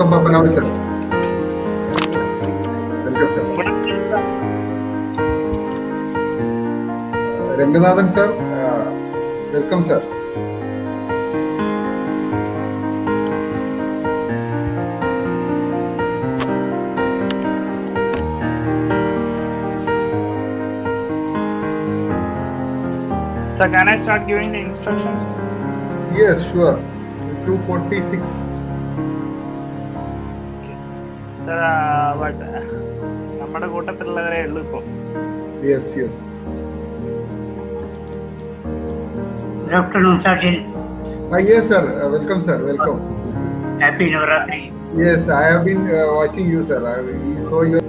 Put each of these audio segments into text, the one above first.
compartment sir. Welcome, sir. Uh, Ranganathan sir, uh, welcome sir. So can I start giving the instructions? Yes, sure. This is 246. നമ്മുടെ കൂട്ടത്തിലുള്ളവരെ ഉള്ളു ഇപ്പൊ. Hello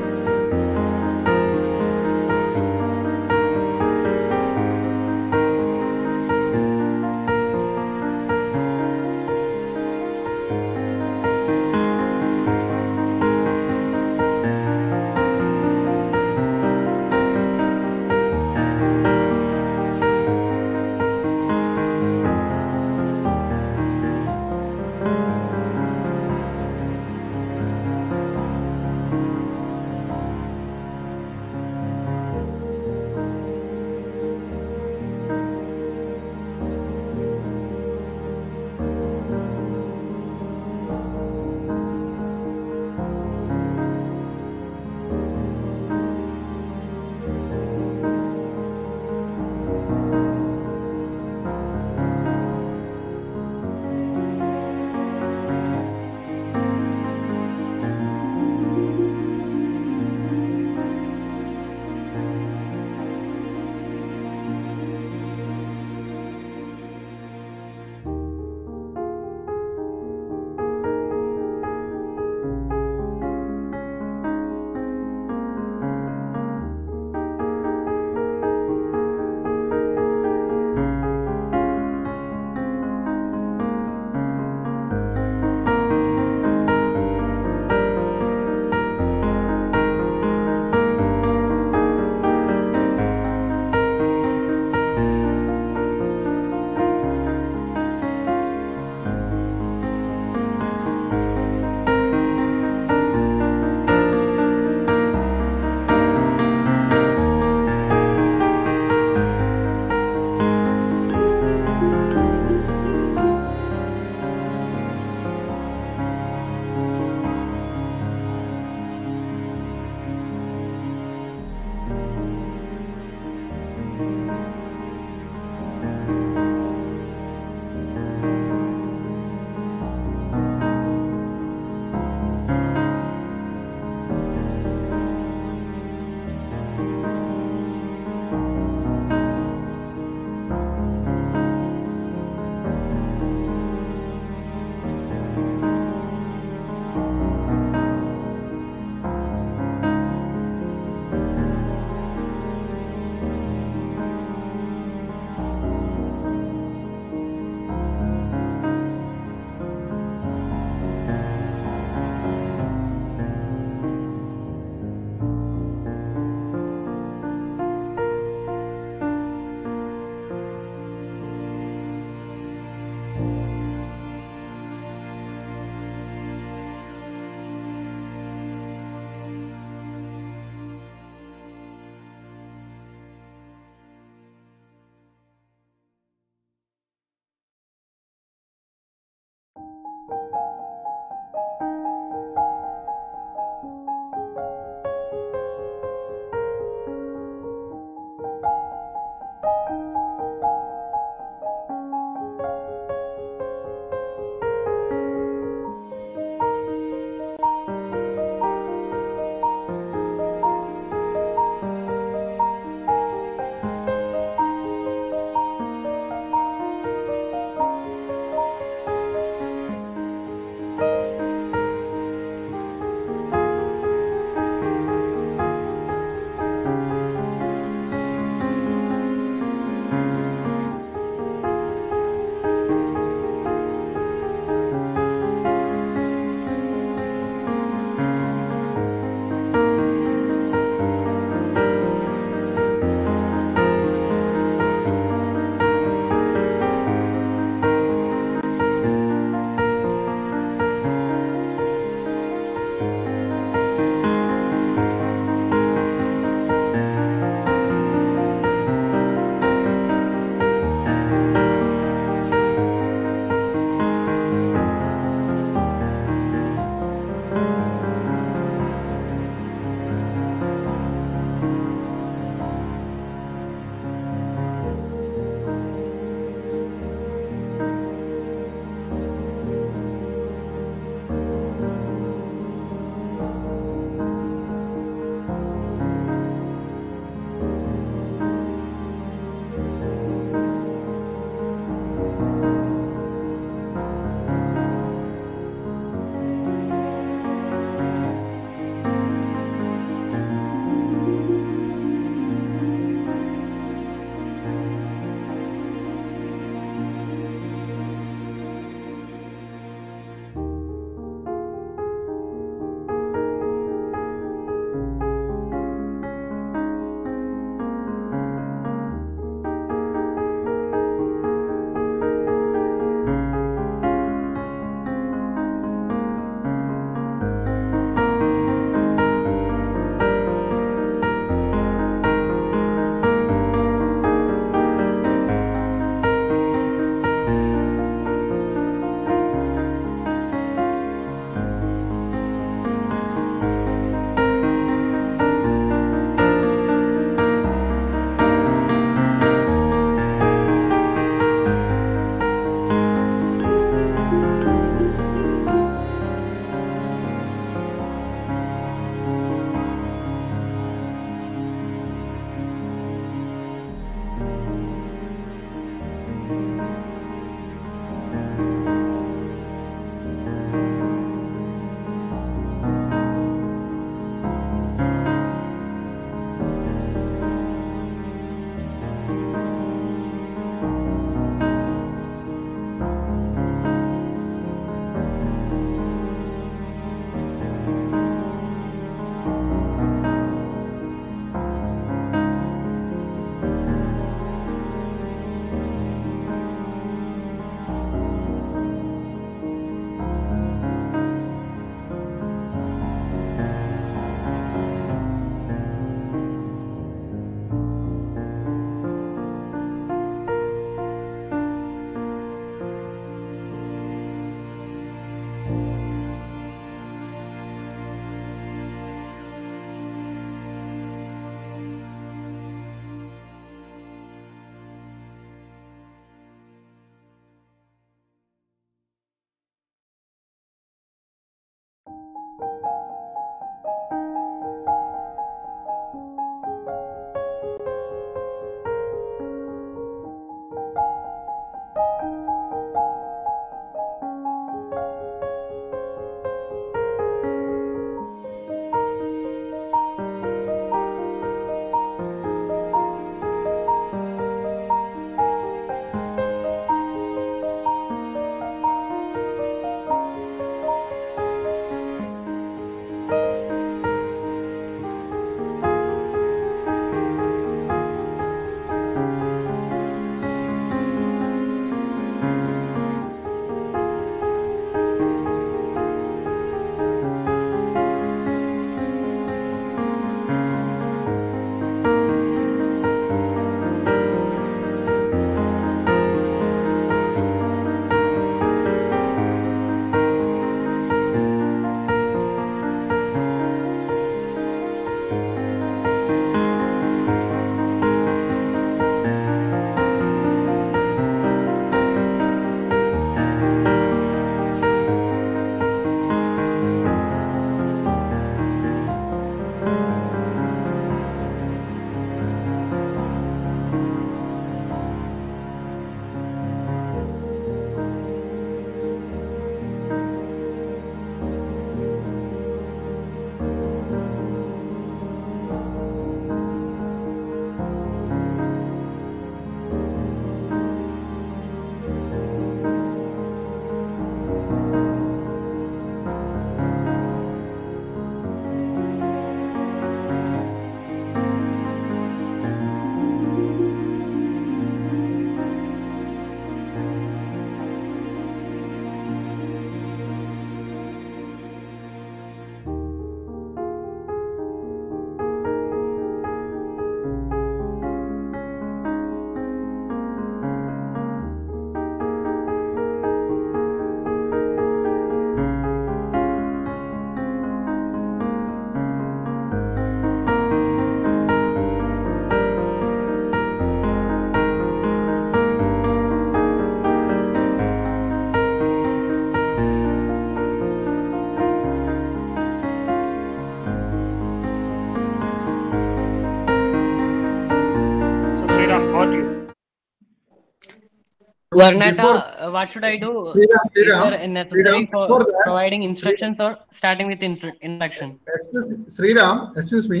Varnata, uh, what should I do? Sriram, Is there necessary Sriram, for that- providing instructions or starting with instru- introduction? Excuse- Sriram, excuse me.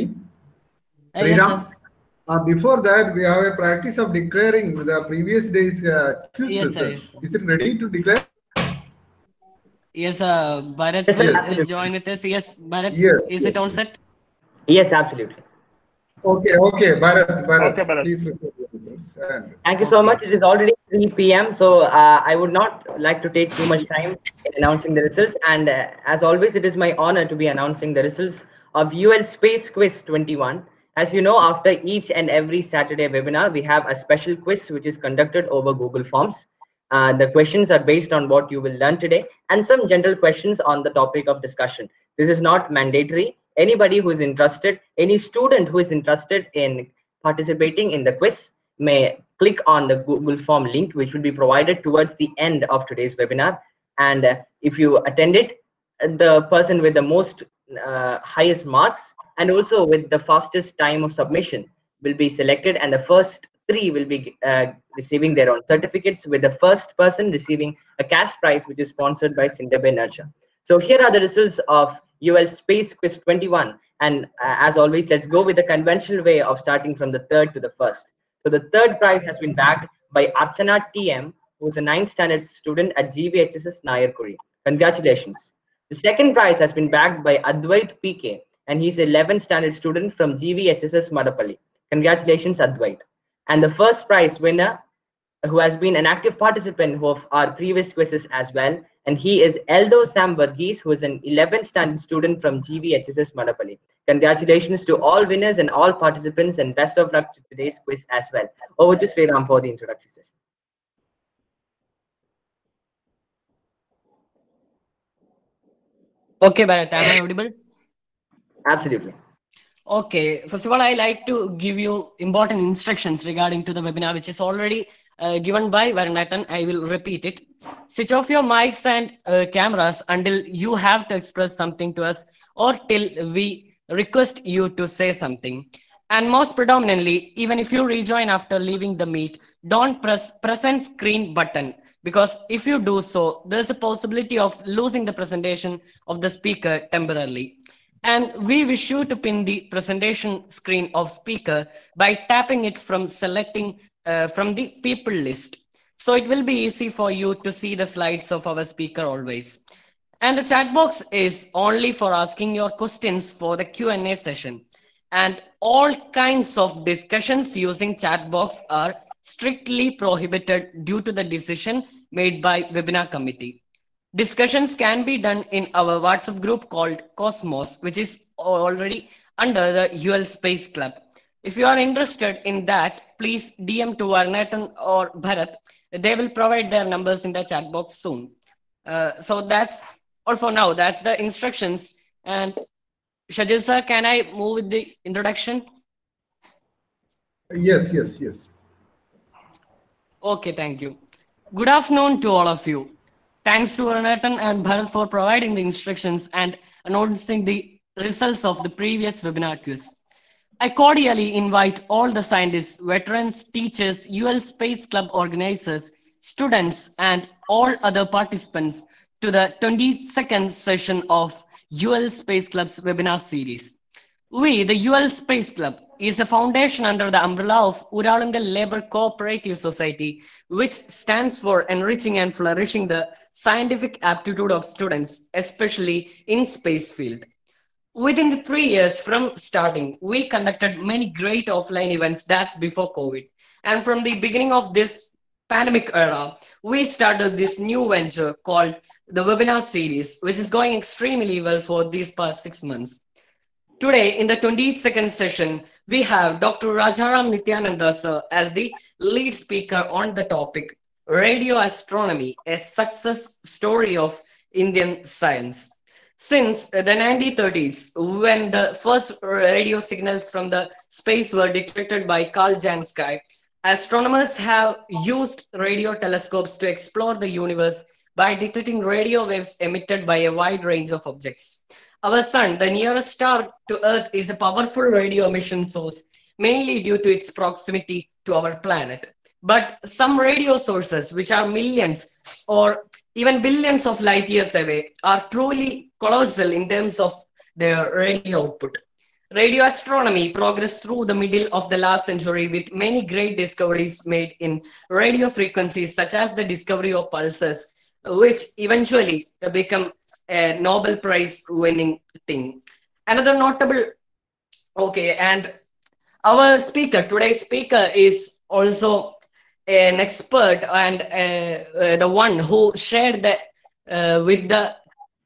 Uh, yes, uh, before that, we have a practice of declaring the previous day's uh, quiz Yes, sir, results. Is it ready to declare? Yes, uh, Bharat Yes, will absolutely. join with us. Yes, Bharat, Yes, is it all set? Yes, absolutely. Okay, okay, Bharat, Bharat, Okay, Bharat. please report Thank you so much. It is already 3 p.m. So uh, I would not like to take too much time in announcing the results. And uh, as always, it is my honor to be announcing the results of UL Space Quiz 21. As you know, after each and every Saturday webinar, we have a special quiz which is conducted over Google Forms. Uh, the questions are based on what you will learn today and some general questions on the topic of discussion. This is not mandatory. Anybody who is interested, any student who is interested in participating in the quiz may click on the Google form link, which will be provided towards the end of today's webinar. And uh, if you attend it, uh, the person with the most uh, highest marks and also with the fastest time of submission will be selected and the first three will be uh, receiving their own certificates with the first person receiving a cash prize which is sponsored by Cinderbe Nurture. So here are the results of UL Space Quiz 21 and uh, as always let's go with the conventional way of starting from the third to the first. So the third prize has been backed by Archana TM who's a ninth standard student at GVHSS Nayarkuri. Congratulations. The second prize has been backed by Advait PK and he's an 11th standard student from GVHSS Madapalli. Congratulations, Advait. And the first prize winner, who has been an active participant of our previous quizzes as well, and he is Eldo Sam Varghese, who is an 11th standard student from GVHSS Madapalli. Congratulations to all winners and all participants, and best of luck to today's quiz as well. Over to Sriram for the introductory session. Okay, Bharat, am I audible? Absolutely. Okay, first of all, I like to give you important instructions regarding to the webinar, which is already uh, given by Varnatan. I will repeat it. Switch off your mics and uh, cameras until you have to express something to us or till we request you to say something. And most predominantly, even if you rejoin after leaving the meet, don't press present screen button because if you do so, there's a possibility of losing the presentation of the speaker temporarily. And we wish you to pin the presentation screen of speaker by tapping it from selecting uh, from the people list. So it will be easy for you to see the slides of our speaker always. And the chat box is only for asking your questions for the Q&A session. And all kinds of discussions using chat box are strictly prohibited due to the decision made by webinar committee. Discussions can be done in our WhatsApp group called Cosmos, which is already under the UL Space Club. If you are interested in that, please DM to Varnatan or Bharat. They will provide their numbers in the chat box soon. Uh, so that's all for now. That's the instructions. And Shajil sir, can I move with the introduction? yes, yes, yes. Okay, thank you. Good afternoon to all of you. Thanks to Ranatan and Bharat for providing the instructions and announcing the results of the previous webinar quiz. I cordially invite all the scientists, veterans, teachers, UL Space Club organizers, students, and all other participants to the 22nd session of UL Space Club's webinar series. We, the UL Space Club, is a foundation under the umbrella of Uralungal Labor Cooperative Society, which stands for enriching and flourishing the scientific aptitude of students, especially in space field. Within the three years from starting, we conducted many great offline events that's before COVID. And from the beginning of this pandemic era, we started this new venture called the webinar series, which is going extremely well for these past six months. Today, in the 22nd session, we have Dr. Rajaram Nityananda sir as the lead speaker on the topic Radio Astronomy, a success story of Indian science. Since the 1930s, when the first radio signals from the space were detected by Carl Jansky, astronomers have used radio telescopes to explore the universe by detecting radio waves emitted by a wide range of objects. Our sun, the nearest star to Earth, is a powerful radio emission source, mainly due to its proximity to our planet. But some radio sources, which are millions or even billions of light years away, are truly colossal in terms of their radio output. Radio astronomy progressed through the middle of the last century with many great discoveries made in radio frequencies, such as the discovery of pulses, which eventually become a Nobel Prize winning thing. Another notable, okay, and our speaker, today's speaker, is also an expert and uh, uh, the one who shared the uh, with the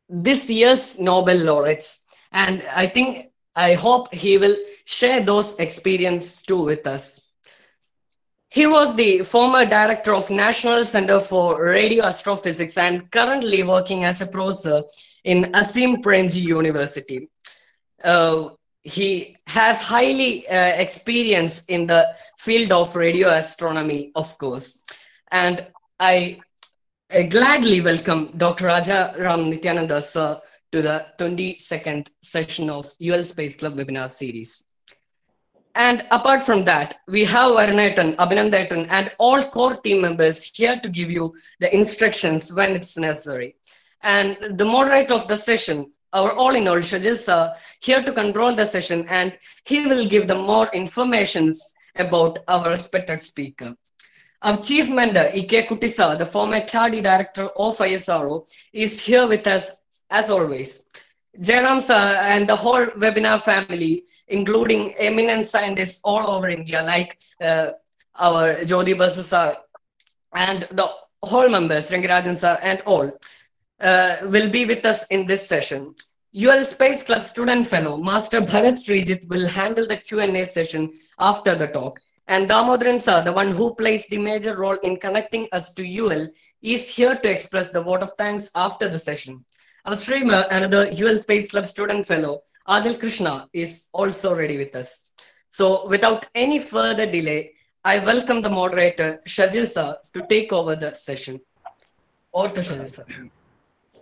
this year's Nobel laureates. And I think I hope he will share those experiences too with us. He was the former director of National Center for Radio Astrophysics and currently working as a professor in Azim Premji University. Uh, he has highly uh, experience in the field of radio astronomy, of course. And I, I gladly welcome Dr. Raja Ram Nityananda sir to the 22nd session of UL Space Club webinar series. And apart from that, we have Varunatan, Abhinandatan, and all core team members here to give you the instructions when it's necessary. And the moderator of the session, our all-in-all Shajil sir, here to control the session, and he will give them more informations about our respected speaker. Our chief mentor, Ike Kutisa, the former Chardi director of ISRO, is here with us as always. Jairam sir and the whole webinar family, including eminent scientists all over India, like uh, our Jodhi Basu sir and the whole members, Rangarajan sir and all, uh, will be with us in this session. UL Space Club student fellow, Master Bharat Srijit will handle the Q&A session after the talk. And Damodaran sir, the one who plays the major role in connecting us to UL, is here to express the vote of thanks after the session. Our streamer, another UL Space Club student fellow, Adil Krishna, is also ready with us. So without any further delay, I welcome the moderator, Shajil sir, to take over the session. Over to Shajil sir.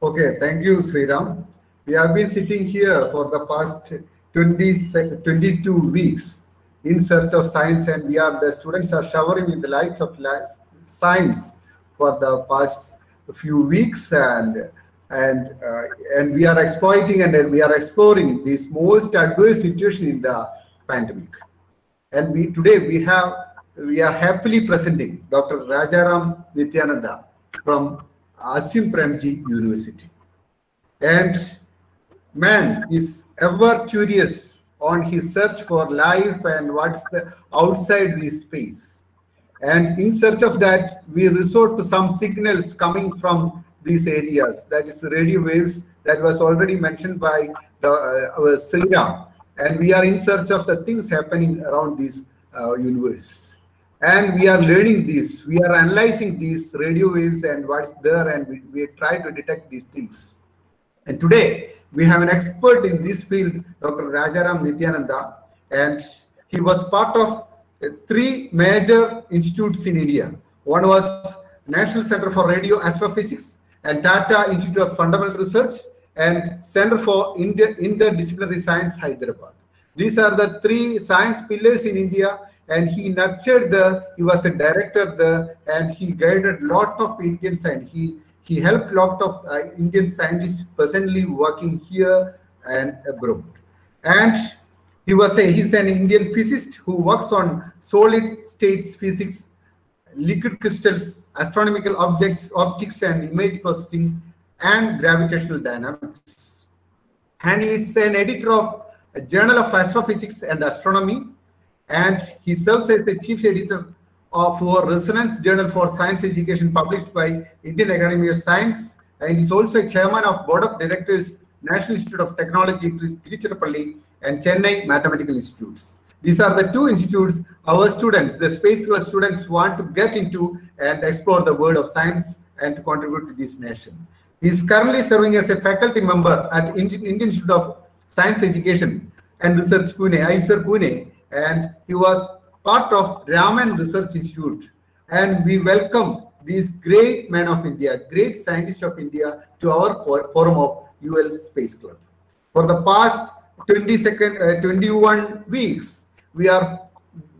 Okay, thank you, Sriram. We have been sitting here for the past 20, 22 weeks in search of science, and we are the students are showering with the light of science for the past few weeks, and and uh, and we are exploiting and we are exploring this most adverse situation in the pandemic. And we today we have we are happily presenting Dr. Rajaram Nityananda from Azim Premji University. And man is ever curious on his search for life and what's the outside this space. And in search of that, we resort to some signals coming from these areas. That is radio waves that was already mentioned by the, uh, our. And we are in search of the things happening around this uh, universe. And we are learning this. We are analyzing these radio waves and what's there, and we, we try to detect these things. And today, we have an expert in this field, Dr. Rajaram Nityananda, and he was part of uh, three major institutes in India. One was National Center for Radio Astrophysics and Tata Institute of Fundamental Research and Center for Inter- Interdisciplinary Science, Hyderabad. These are the three science pillars in India, and he nurtured the. He was a director there, and he guided lot of Indian science. He he helped lot of uh, Indian scientists personally working here and abroad. And he was a he's an Indian physicist who works on solid states physics, liquid crystals, astronomical objects, optics and image processing, and gravitational dynamics. And he is an editor of a Journal of Astrophysics and Astronomy, and he serves as the chief editor of our Resonance Journal for Science Education published by Indian Academy of Science, and is also a chairman of Board of Directors, National Institute of Technology, Tiruchirappalli, and Chennai Mathematical Institutes. These are the two institutes our students, the space class students, want to get into and explore the world of science and to contribute to this nation. He is currently serving as a faculty member at Indian Institute of Science Education and Research Pune, Pune, and he was part of Raman Research Institute. And we welcome these great men of India, great scientists of India to our forum of UL Space Club. For the past 20 second, uh, 21 weeks, we are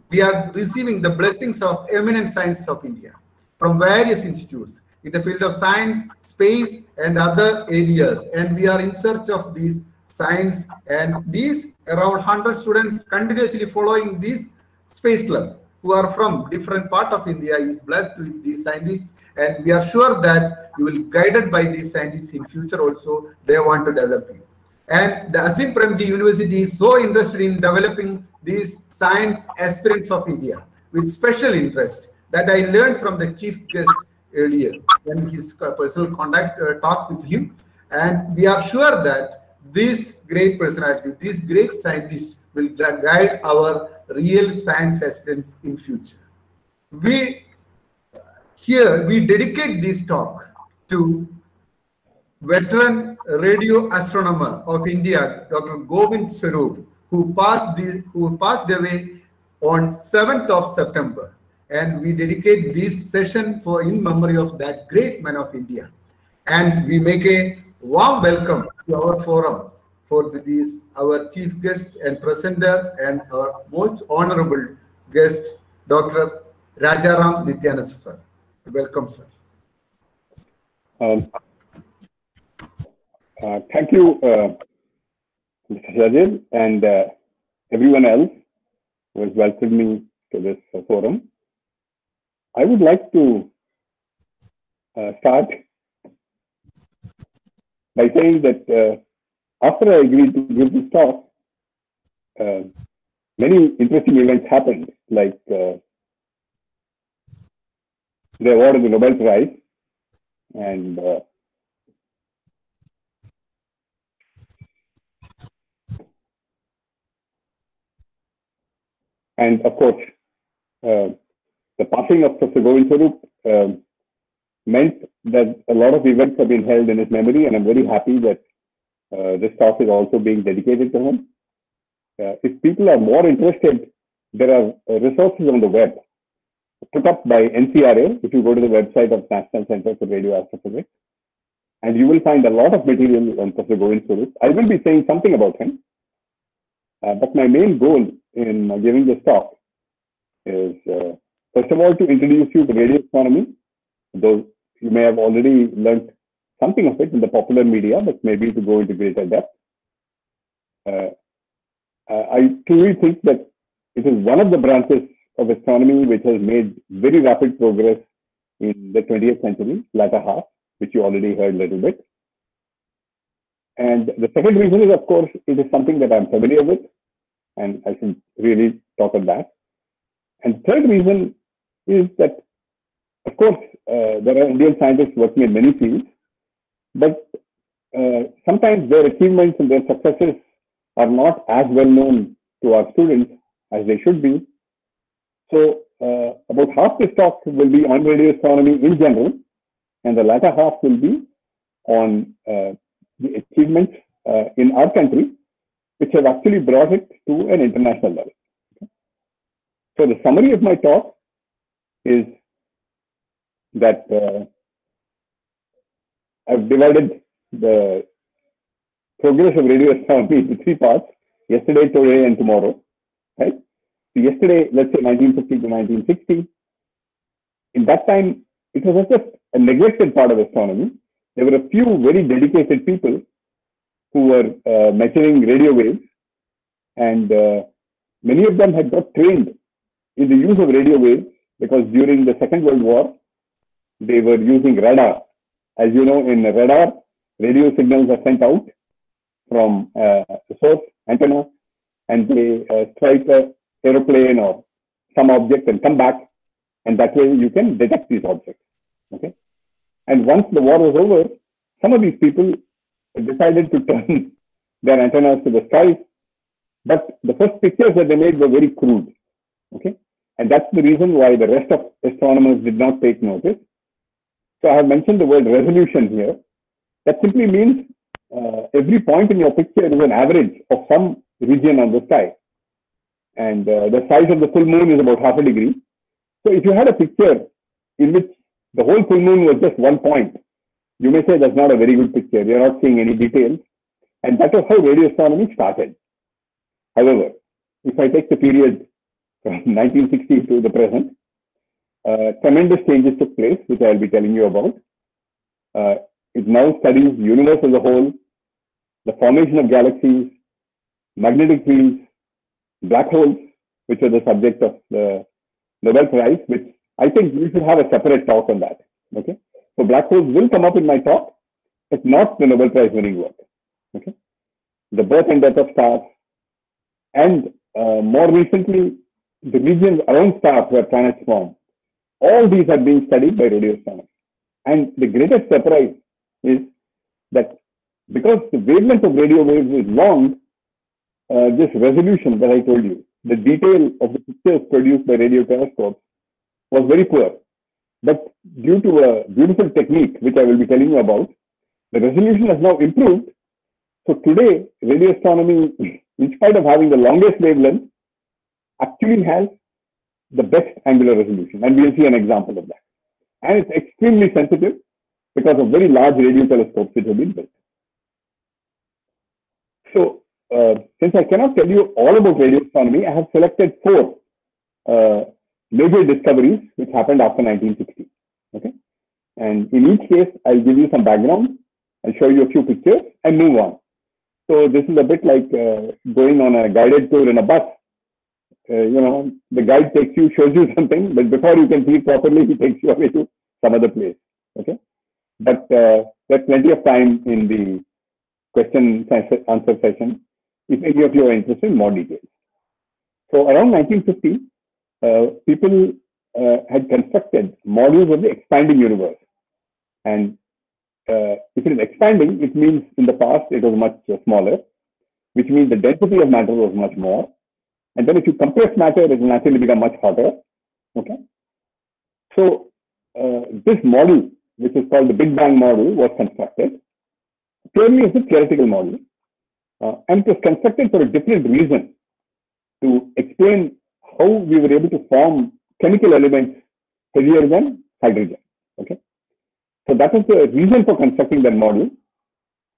we are receiving the blessings of eminent scientists of India from various institutes in the field of science, space, and other areas. And we are in search of these science and these around 100 students continuously following this space club who are from different part of India is blessed with these scientists and we are sure that you will guided by these scientists in future also they want to develop you. And the Azim Premji University is so interested in developing these science aspirants of India with special interest that I learned from the chief guest earlier when his personal contact uh, talked with him. And we are sure that this great personality, these great scientists will guide our real science aspirants in future. We here we dedicate this talk to veteran radio astronomer of India, Dr. Govind Swarup, who passed the, who passed away on 7th of September. And we dedicate this session for in memory of that great man of India. And we make a warm welcome to our forum for this our chief guest and presenter and our most honorable guest, Dr. Rajaram Nityanand sir. Welcome, sir. Um, uh, thank you, uh, Mr. Shajid, and uh, everyone else who has welcomed me to this forum. I would like to uh, start by saying that uh, after I agreed to give this talk, many interesting events happened, like they awarded the Nobel Prize, and uh, and of course, uh, the passing of Professor Govind uh, meant that a lot of events have been held in his memory, and I'm very happy that uh, this talk is also being dedicated to him. Uh, if people are more interested, there are resources on the web put up by NCRA. If you go to the website of National Center for Radio Astrophysics, and you will find a lot of material on Professor Govind. I will be saying something about him, uh, but my main goal in uh, giving this talk is, uh, first of all, to introduce you to radio astronomy, though you may have already learned something of it in the popular media, but maybe to go into greater depth. Uh, I truly think that it is one of the branches of astronomy which has made very rapid progress in the 20th century, latter half, which you already heard a little bit. And the second reason is, of course, it is something that I'm familiar with, and I should really talk on that. And third reason is that, of course, uh, there are Indian scientists working in many fields, but uh, sometimes their achievements and their successes are not as well known to our students as they should be. So uh, about half this talk will be on radio astronomy in general, and the latter half will be on uh, the achievements uh, in our country, which have actually brought it to an international level. So the summary of my talk is that uh, I've divided the progress of radio astronomy into three parts, yesterday, today, and tomorrow, right? So yesterday, let's say 1950 to 1960, in that time, it was just a neglected part of astronomy. There were a few very dedicated people who were uh, measuring radio waves, and uh, many of them had got trained in the use of radio waves because during the Second World War, they were using radar. As you know, in radar, radio signals are sent out from uh, source antenna, and they uh, strike a aeroplane or some object and come back, and that way you can detect these objects. Okay, and once the war was over, some of these people decided to turn their antennas to the skies. but the first pictures that they made were very crude. Okay, and that's the reason why the rest of astronomers did not take notice. So I have mentioned the word resolution here. That simply means uh, every point in your picture is an average of some region on the sky and uh, the size of the full moon is about half a degree. So if you had a picture in which the whole full moon was just one point, you may say that's not a very good picture. You're not seeing any details. And that was how radio astronomy started. However, if I take the period from 1960 to the present, tremendous changes took place, which I'll be telling you about. Uh, it now studies universe as a whole, the formation of galaxies, magnetic fields, black holes, which are the subject of the Nobel Prize, which I think we should have a separate talk on that. Okay. So black holes will come up in my talk, but not the Nobel Prize winning work. Okay. The birth and death of stars, and uh, more recently, the regions around stars where planets form. All these have been studied by radio astronomers. And the greatest surprise is that because the wavelength of radio waves is long, uh, this resolution that I told you, the detail of the pictures produced by radio telescopes was very poor. But due to a beautiful technique, which I will be telling you about, the resolution has now improved. So today, radio astronomy, in spite of having the longest wavelength, actually has the best angular resolution. And we'll see an example of that. And it's extremely sensitive because of very large radio telescopes which have been built. So uh, since I cannot tell you all about radio astronomy, I have selected four uh, major discoveries which happened after 1960. Okay, and in each case, I'll give you some background, I'll show you a few pictures, and move on. So this is a bit like uh, going on a guided tour in a bus. Uh, you know, the guide takes you, shows you something, but before you can see properly, he takes you away to some other place. Okay, but uh, there's plenty of time in the question answer session if any of you are interested in more details. So around 1950, uh, people uh, had constructed models of the expanding universe. And uh, if it is expanding, it means in the past it was much smaller, which means the density of matter was much more. And then if you compress matter, it will naturally become much hotter. Okay. So uh, this model, which is called the Big Bang model, was constructed purely as a theoretical model. Uh, and it was constructed for a different reason to explain how we were able to form chemical elements heavier than hydrogen. Okay, so that was the reason for constructing that model.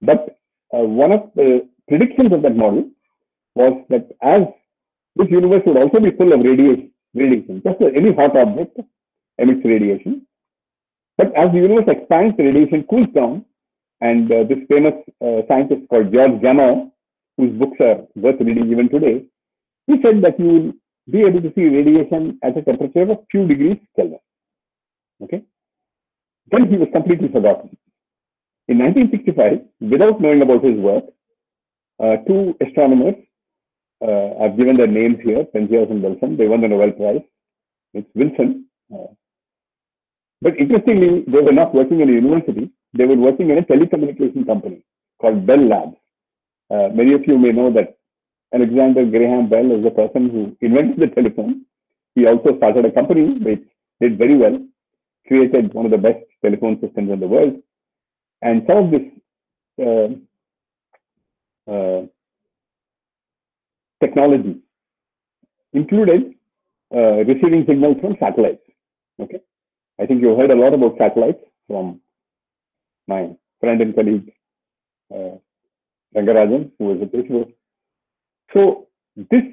But uh, one of the predictions of that model was that as this universe would also be full of radiation, radiation just any hot object emits radiation. But as the universe expands, the radiation cools down, and uh, this famous uh, scientist called George Gamow, whose books are worth reading even today, he said that you will be able to see radiation at a temperature of few degrees Kelvin. Okay. Then he was completely forgotten. In 1965, without knowing about his work, uh, two astronomers, uh, I've given their names here, Penzias and Wilson, they won the Nobel Prize. It's Wilson. Uh, but interestingly, they were not working in a university they were working in a telecommunication company called Bell Labs. Uh, many of you may know that Alexander Graham Bell is the person who invented the telephone. He also started a company which did very well, created one of the best telephone systems in the world. And some of this uh, uh, technology included uh, receiving signals from satellites. Okay, I think you heard a lot about satellites from my friend and colleague uh, Rangarajan, who was a principal. So this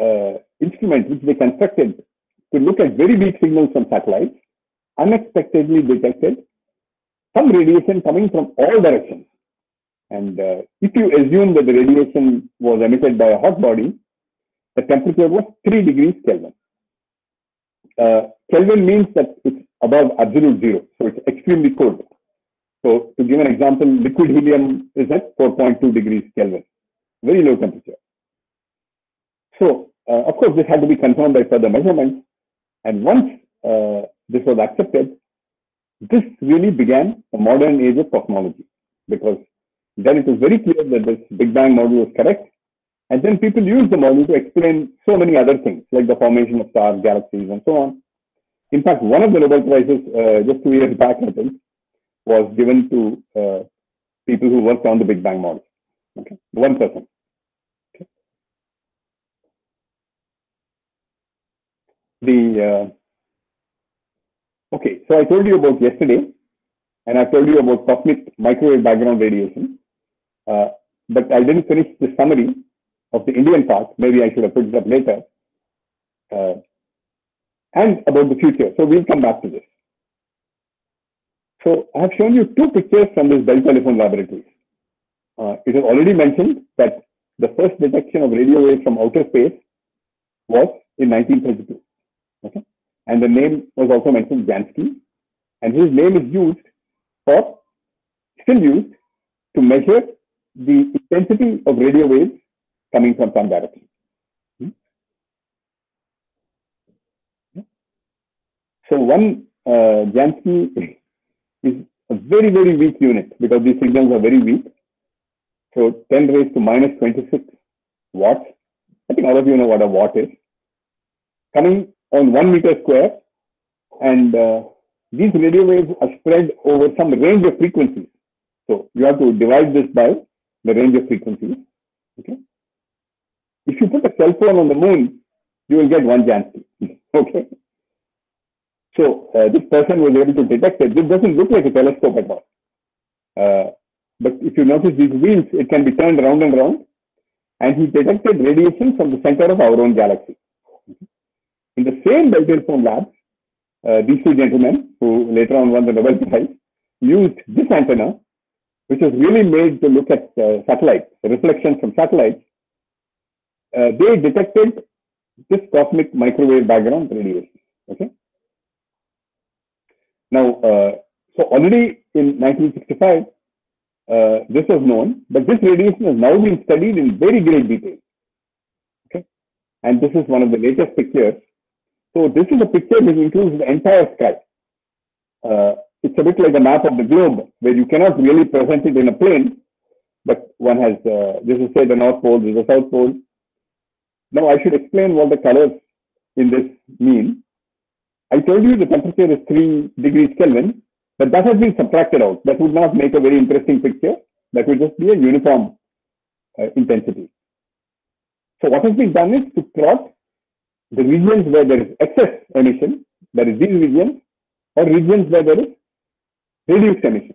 uh, instrument, which they constructed to look at very weak signals from satellites, unexpectedly detected some radiation coming from all directions. And uh, if you assume that the radiation was emitted by a hot body, the temperature was 3 degrees Kelvin. Uh, Kelvin means that it's above absolute zero, so it's extremely cold. So to give an example, liquid helium is at 4.2 degrees Kelvin, very low temperature. So uh, of course, this had to be confirmed by further measurements. And once uh, this was accepted, this really began the modern age of cosmology because then it was very clear that this Big Bang model was correct. And then people used the model to explain so many other things like the formation of stars, galaxies, and so on. In fact, one of the Nobel Prizes uh, just two years back, I think, was given to uh, people who worked on the Big Bang model. Okay, one person. The uh, okay, so I told you about yesterday, and I told you about cosmic microwave background radiation, uh, but I didn't finish the summary of the Indian part. Maybe I should have put it up later. uh, and about the future. So we'll come back to this. So I have shown you two pictures from this Bell Telephone Laboratories. Uh, it is already mentioned that the first detection of radio waves from outer space was in 1932. Okay, and the name was also mentioned Jansky, and his name is used for still used to measure the intensity of radio waves coming from some direction. Hmm? So one uh, Jansky is a very, very weak unit because these signals are very weak. So 10 raised to minus 26 watts. I think all of you know what a watt is. Coming on one meter square, and uh, these radio waves are spread over some range of frequencies. So you have to divide this by the range of frequencies. Okay. If you put a cell phone on the moon, you will get one Jansky. okay. So uh, this person was able to detect it. This doesn't look like a telescope at all. Uh, but if you notice these wheels, it can be turned round and round. And he detected radiation from the center of our own galaxy. In the same Bell Telephone lab, uh, these two gentlemen, who later on won the Nobel Prize, used this antenna, which was really made to look at uh, satellites, reflections from satellites. Uh, they detected this cosmic microwave background radiation. Okay. Now, uh, so already in 1965, uh, this was known, but this radiation has now been studied in very great detail. Okay, and this is one of the latest pictures. So this is a picture which includes the entire sky. It's a bit like a map of the globe, where you cannot really present it in a plane, but one has uh, this is say the North Pole, this is the South Pole. Now I should explain what the colors in this mean. I told you the temperature is 3 degrees Kelvin, but that has been subtracted out. That would not make a very interesting picture. That would just be a uniform uh, intensity. So what has been done is to plot the regions where there is excess emission, that is these regions, or regions where there is reduced emission.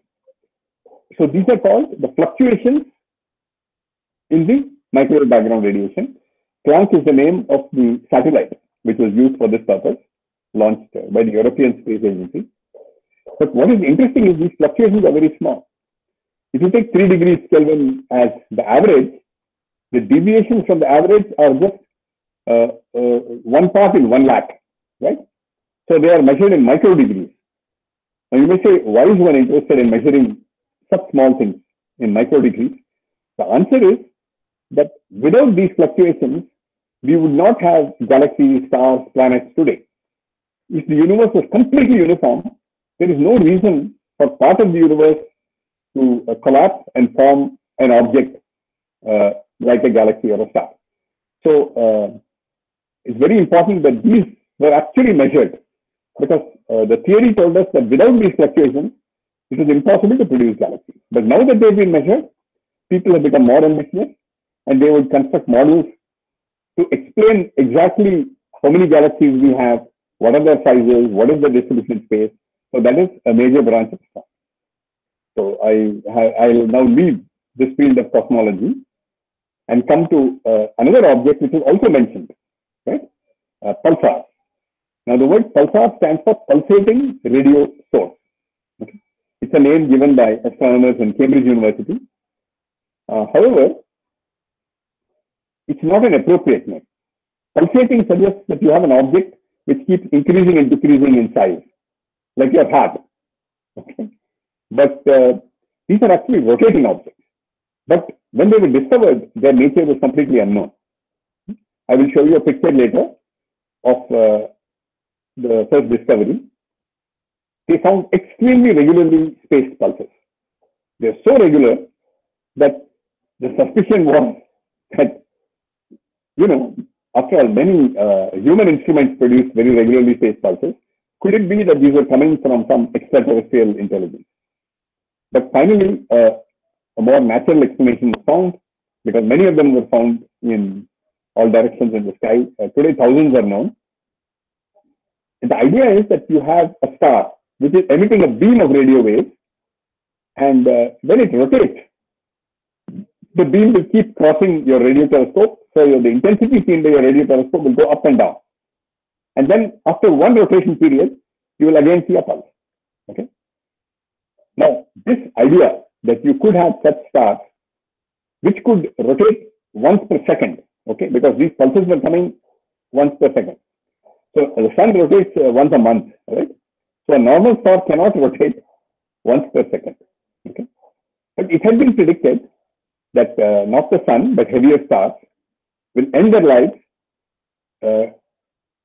So these are called the fluctuations in the microwave background radiation. Planck is the name of the satellite which was used for this purpose, launched by the European Space Agency. But what is interesting is these fluctuations are very small. If you take 3 degrees Kelvin as the average, the deviations from the average are just uh, uh, one part in one lakh, right? So they are measured in micro degrees. Now you may say, why is one interested in measuring such small things in micro degrees? The answer is that without these fluctuations, we would not have galaxies, stars, planets today. If the universe was completely uniform, there is no reason for part of the universe to uh, collapse and form an object uh, like a galaxy or a star. So uh, it's very important that these were actually measured because uh, the theory told us that without these fluctuations, it is impossible to produce galaxies. But now that they've been measured, people have become more ambitious and they would construct models to explain exactly how many galaxies we have, what are their sizes, what is the distribution space. So that is a major branch of science. So I, I'll now leave this field of cosmology and come to uh, another object which is also mentioned, right? Uh, pulsar. Now the word pulsar stands for pulsating radio source. Okay? It's a name given by astronomers in Cambridge University. Uh, however, it's not an appropriate name. Pulsating suggests that you have an object which keeps increasing and decreasing in size, like your heart. Okay? But uh, these are actually rotating objects. But when they were discovered, their nature was completely unknown. I will show you a picture later of uh, the first discovery. They found extremely regularly spaced pulses. They're so regular that the suspicion was that, you know, after all, many uh, human instruments produce very regularly spaced pulses. Could it be that these were coming from some extraterrestrial intelligence? But finally, uh, a more natural explanation was found because many of them were found in all directions in the sky. Uh, today, thousands are known. The idea is that you have a star which is emitting a beam of radio waves, and uh, when it rotates, the beam will keep crossing your radio telescope, so the intensity seen by your radio telescope will go up and down. And then after one rotation period, you will again see a pulse. Okay. Now, this idea that you could have such stars which could rotate once per second, okay, because these pulses were coming once per second. So the sun rotates uh, once a month, right? So a normal star cannot rotate once per second, okay? But it had been predicted that uh, not the sun, but heavier stars will end their lives. Uh,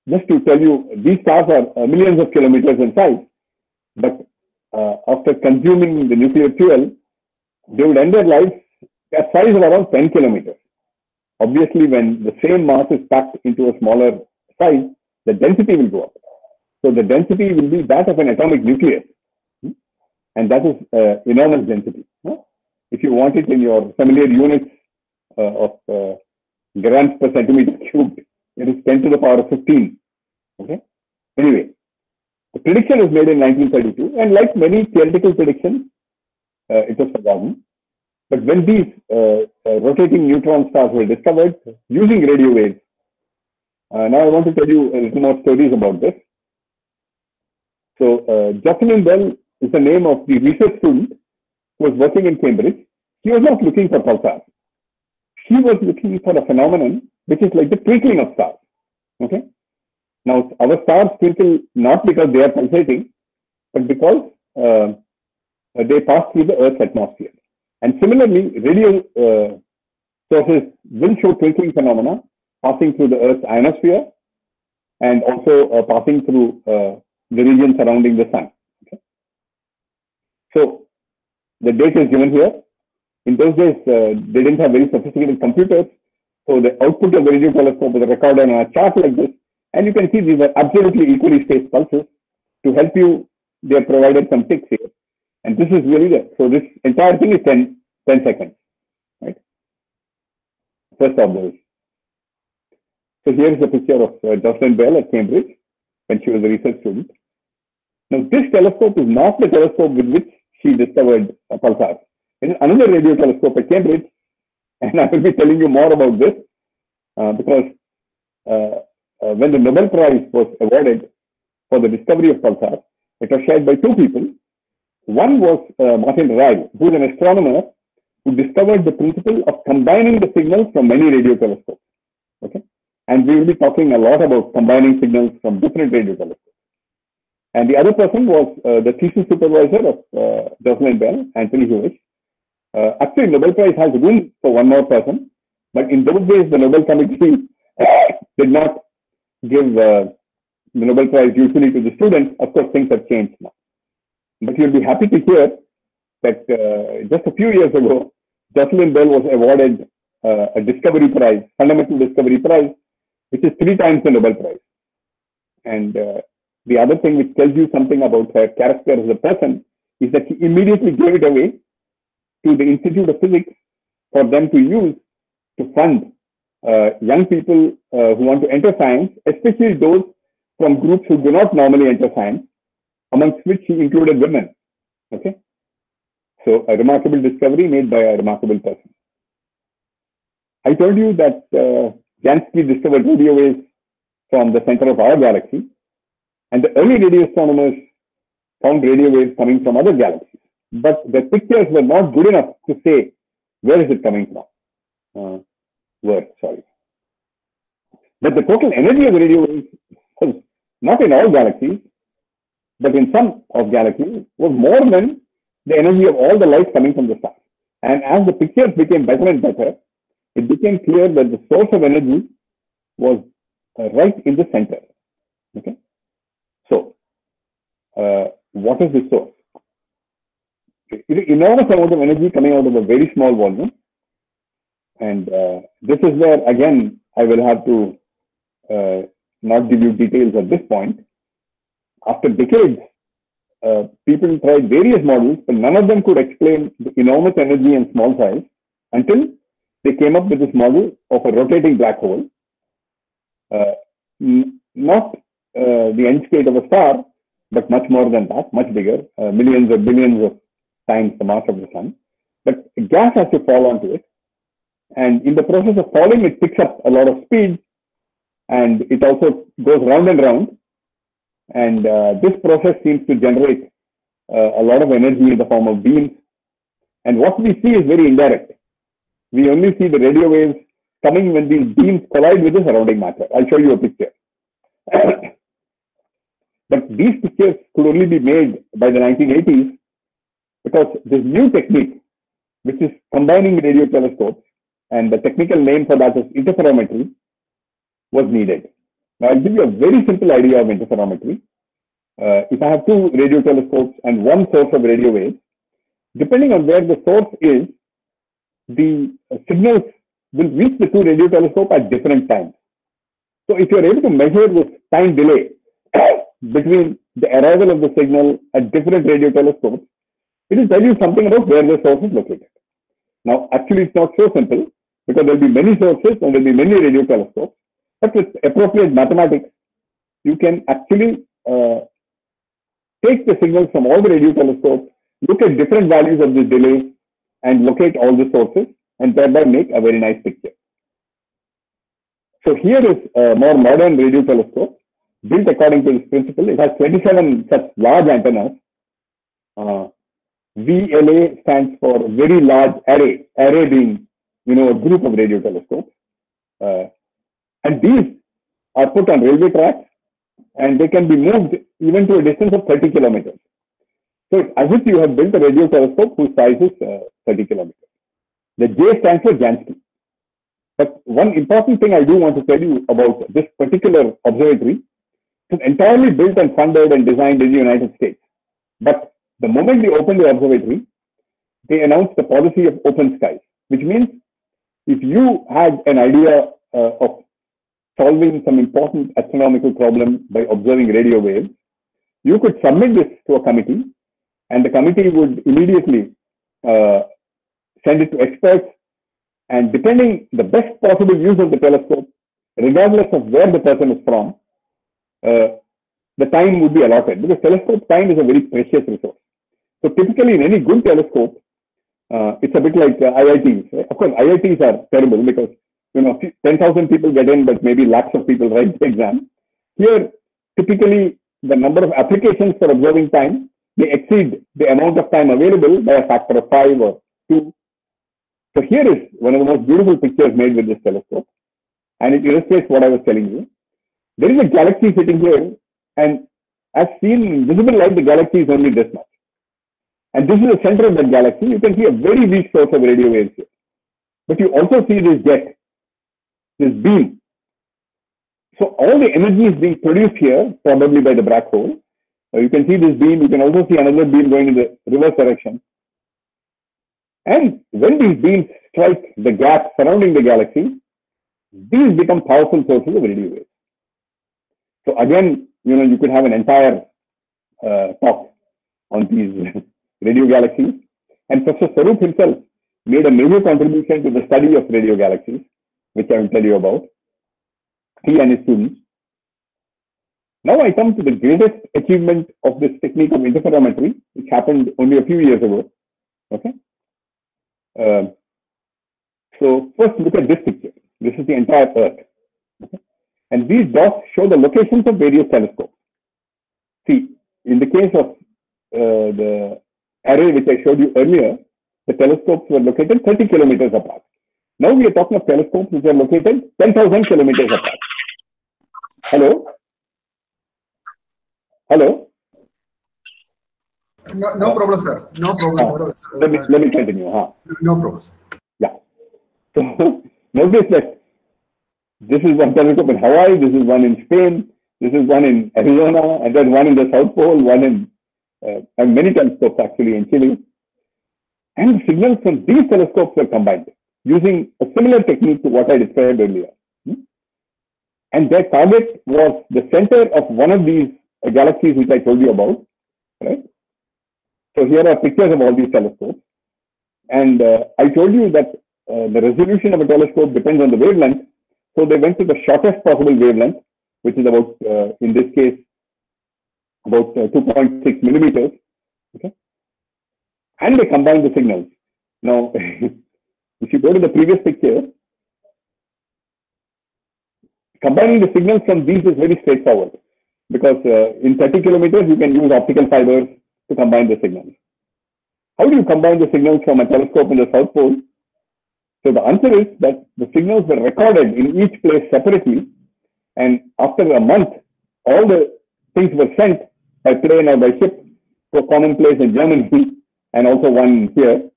just to tell you, these stars are uh, millions of kilometers in size, but uh, after consuming the nuclear fuel, they would end their lives at size of around 10 kilometers. Obviously, when the same mass is packed into a smaller size, the density will go up. So the density will be that of an atomic nucleus. Hmm? And that is uh, enormous density. If you want it in your familiar units uh, of uh, grams per centimeter cubed, it is 10 to the power of 15. Okay. Anyway, the prediction was made in 1932, and like many theoretical predictions, uh, it was forgotten. But when these uh, uh, rotating neutron stars were discovered using radio waves, uh, now I want to tell you a little more stories about this. So uh, Jocelyn Bell is the name of the research student who was working in Cambridge. She was not looking for pulsars. She was looking for a phenomenon which is like the twinkling of stars. Okay. Now our stars twinkle not because they are pulsating, but because uh, they pass through the Earth's atmosphere. And similarly, radio uh, sources will show twinkling phenomena passing through the Earth's ionosphere and also uh, passing through uh, the region surrounding the sun. Okay. So the date is given here. In those days, uh, they didn't have very sophisticated computers. So the output of the radio telescope was recorded on a chart like this. And you can see these are absolutely equally spaced pulses. To help you, they have provided some ticks here. And this is really the, so this entire thing is 10, 10 seconds, right? First observation. So here is a picture of uh, Jocelyn Bell at Cambridge when she was a research student. Now this telescope is not the telescope with which she discovered uh, pulsars. It is another radio telescope at Cambridge, and I will be telling you more about this uh, because uh, uh, when the Nobel Prize was awarded for the discovery of pulsars, it was shared by two people. One was uh, Martin Ryle, who is an astronomer who discovered the principle of combining the signals from many radio telescopes. Okay, and we will be talking a lot about combining signals from different radio telescopes. And the other person was uh, the thesis supervisor of uh, Bell, Anthony Hewish. Uh, actually, Nobel Prize has room for one more person, but in those days, the Nobel Committee did not give uh, the Nobel Prize usually to the students. Of course, things have changed now. But you'll be happy to hear that uh, just a few years ago, Jocelyn Bell was awarded uh, a Discovery Prize, Fundamental Discovery Prize, which is three times the Nobel Prize. And uh, the other thing which tells you something about her character as a person is that she immediately gave it away to the Institute of Physics for them to use to fund uh, young people uh, who want to enter science, especially those from groups who do not normally enter science, amongst which she included women. Okay, so a remarkable discovery made by a remarkable person. I told you that uh, Jansky discovered radio waves from the center of our galaxy, and the early radio astronomers found radio waves coming from other galaxies. But the pictures were not good enough to say where is it coming from. Uh, where, sorry. But the total energy of the radio waves was not in all galaxies, but in some of galaxies was more than the energy of all the light coming from the stars. And as the pictures became better and better, it became clear that the source of energy was uh, right in the center. Okay. So, uh, what is the source? Enormous amount of energy coming out of a very small volume. And uh, this is where, again, I will have to uh, not give you details at this point. After decades, uh, people tried various models, but none of them could explain the enormous energy and small size until they came up with this model of a rotating black hole. Uh, not uh, the end state of a star, but much more than that, much bigger, uh, millions or billions of times the mass of the sun. But gas has to fall onto it. And in the process of falling, it picks up a lot of speed. and it also goes round and round. And uh, this process seems to generate uh, a lot of energy in the form of beams. And what we see is very indirect. We only see the radio waves coming when these beams collide with the surrounding matter. I'll show you a picture. but these pictures could only be made by the 1980s because this new technique, which is combining radio telescopes, and the technical name for that is interferometry, was needed. Now, I'll give you a very simple idea of interferometry. Uh, if I have two radio telescopes and one source of radio waves, depending on where the source is, the signals will reach the two radio telescope at different times. So if you're able to measure this time delay between the arrival of the signal at different radio telescopes, it will tell you something about where the source is located. Now, actually, it's not so simple because there'll be many sources and there'll be many radio telescopes. But with appropriate mathematics, you can actually uh, take the signals from all the radio telescopes, look at different values of the delay, and locate all the sources, and thereby make a very nice picture. So here is a more modern radio telescope built according to this principle. It has 27 such large antennas. Uh, VLA stands for very large array, array being, you know, a group of radio telescopes. Uh, and these are put on railway tracks and they can be moved even to a distance of 30 kilometers. So as if you have built a radio telescope whose size is uh, 30 kilometers. The J stands for Jansky. But one important thing I do want to tell you about this particular observatory is entirely built and funded and designed in the United States. But the moment they opened the observatory, they announced the policy of open skies, which means if you had an idea uh, of solving some important astronomical problem by observing radio waves, you could submit this to a committee, and the committee would immediately uh, send it to experts. And depending the best possible use of the telescope, regardless of where the person is from, uh, the time would be allotted because telescope time is a very precious resource. So typically in any good telescope, uh, it's a bit like uh, IITs. Right? Of course, IITs are terrible because you know 10,000 people get in, but maybe lakhs of people write the exam. Here, typically the number of applications for observing time they exceed the amount of time available by a factor of five or two. So here is one of the most beautiful pictures made with this telescope, and it illustrates what I was telling you. There is a galaxy sitting here, and as seen in visible light, the galaxy is only this much. And this is the center of that galaxy. You can see a very weak source of radio waves here. But you also see this jet, this beam. So all the energy is being produced here, probably by the black hole. Uh, you can see this beam. You can also see another beam going in the reverse direction. And when these beams strike the gap surrounding the galaxy, these become powerful sources of radio waves. So again, you know, you could have an entire uh, talk on these radio galaxies. And Professor Swarup himself made a major contribution to the study of radio galaxies, which I will tell you about. He and his students. Now I come to the greatest achievement of this technique of interferometry, which happened only a few years ago. Okay. Uh, so first look at this picture. This is the entire Earth. Okay? And these dots show the locations of various telescopes. See, in the case of uh, the array which I showed you earlier, the telescopes were located 30 kilometers apart. Now we are talking of telescopes which are located 10,000 kilometers apart. Hello? Hello? No, no problem, sir. No problem. Let me, let me continue. Huh? No problem. Sir. Yeah. So notice that this is one telescope in Hawaii, this is one in Spain, this is one in Arizona, and then one in the South Pole, one in uh, and many telescopes actually in Chile. And signals from these telescopes were combined using a similar technique to what I described earlier. Hmm? And their target was the center of one of these uh, galaxies which I told you about, right? So here are pictures of all these telescopes. And uh, I told you that uh, the resolution of a telescope depends on the wavelength. So they went to the shortest possible wavelength, which is about, uh, in this case, about uh, 2.6 millimeters. Okay. And they combine the signals. Now, if you go to the previous picture, combining the signals from these is very straightforward because uh, in 30 kilometers you can use optical fibers to combine the signals. How do you combine the signals from a telescope in the South Pole? So the answer is that the signals were recorded in each place separately, and after a month, all the things were sent by plane or by ship to a common place in Germany, and also one here,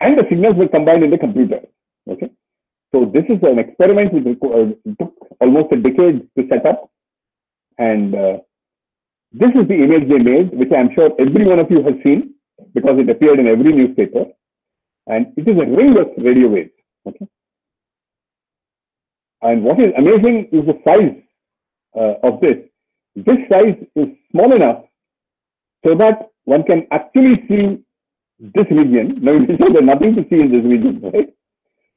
and the signals were combined in the computer. Okay, so this is an experiment which uh, took almost a decade to set up, and uh, this is the image they made, which I'm sure every one of you has seen because it appeared in every newspaper. And it is a ring of radio waves. Okay? And what is amazing is the size uh, of this. This size is small enough so that one can actually see this region. Now, you say there's nothing to see in this region, right?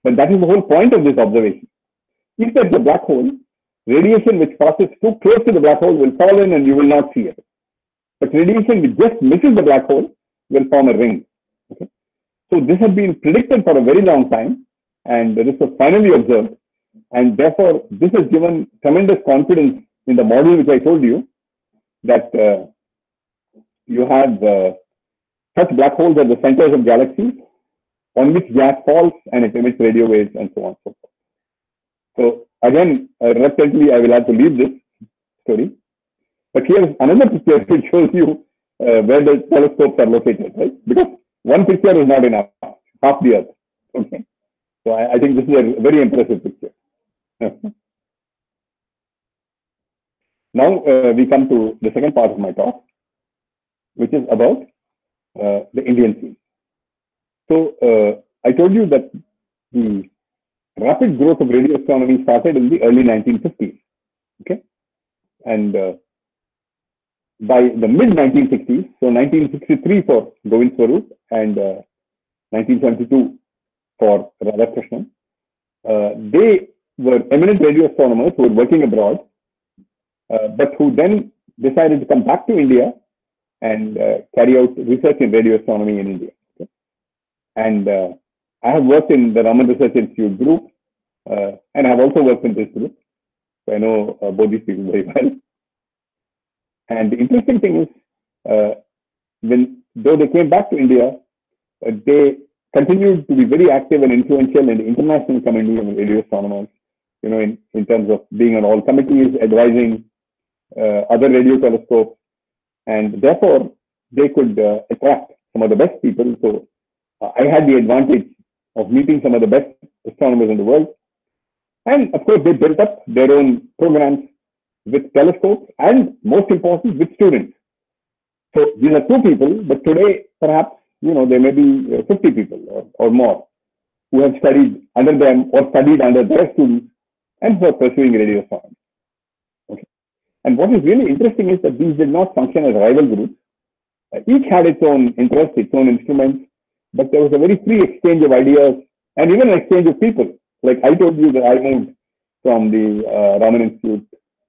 But that is the whole point of this observation. If there's a black hole, radiation which passes too close to the black hole will fall in and you will not see it. But radiation which just misses the black hole will form a ring. Okay? So this had been predicted for a very long time, and this was finally observed. And therefore, this has given tremendous confidence in the model which I told you that uh, you have uh, such black holes at the centers of galaxies on which gas falls and it emits radio waves and so on and so forth. So again, uh, reluctantly, I will have to leave this story. But here's another picture which shows you uh, where the telescopes are located, right? Because one picture is not enough, half the earth. Okay. So I, I think this is a very impressive picture. now uh, we come to the second part of my talk, which is about uh, the Indian Sea. So uh, I told you that the rapid growth of radio astronomy started in the early 1950s. Okay. And uh, by the mid 1960s, so 1963 for Govind Swarup and uh, 1972 for Radhakrishnan, uh, they were eminent radio astronomers who were working abroad, uh, but who then decided to come back to India and uh, carry out research in radio astronomy in India. Okay? And uh, I have worked in the Raman Research Institute group, uh, and I have also worked in this group. So I know both these people very well. And the interesting thing is, uh, when though they came back to India, uh, they continued to be very active and influential in the international community of radio astronomers. You know, in, in terms of being on all committees, advising uh, other radio telescopes, and therefore they could uh, attract some of the best people. So uh, I had the advantage of meeting some of the best astronomers in the world, and of course they built up their own programs with telescopes and most important with students. So these are two people, but today perhaps you know there may be uh, 50 people or, or more who have studied under them or studied under their students and who are pursuing radio astronomy. Okay. And what is really interesting is that these did not function as rival groups. Uh, each had its own interests, its own instruments, but there was a very free exchange of ideas and even an exchange of people. Like I told you that I moved from the uh, Raman Institute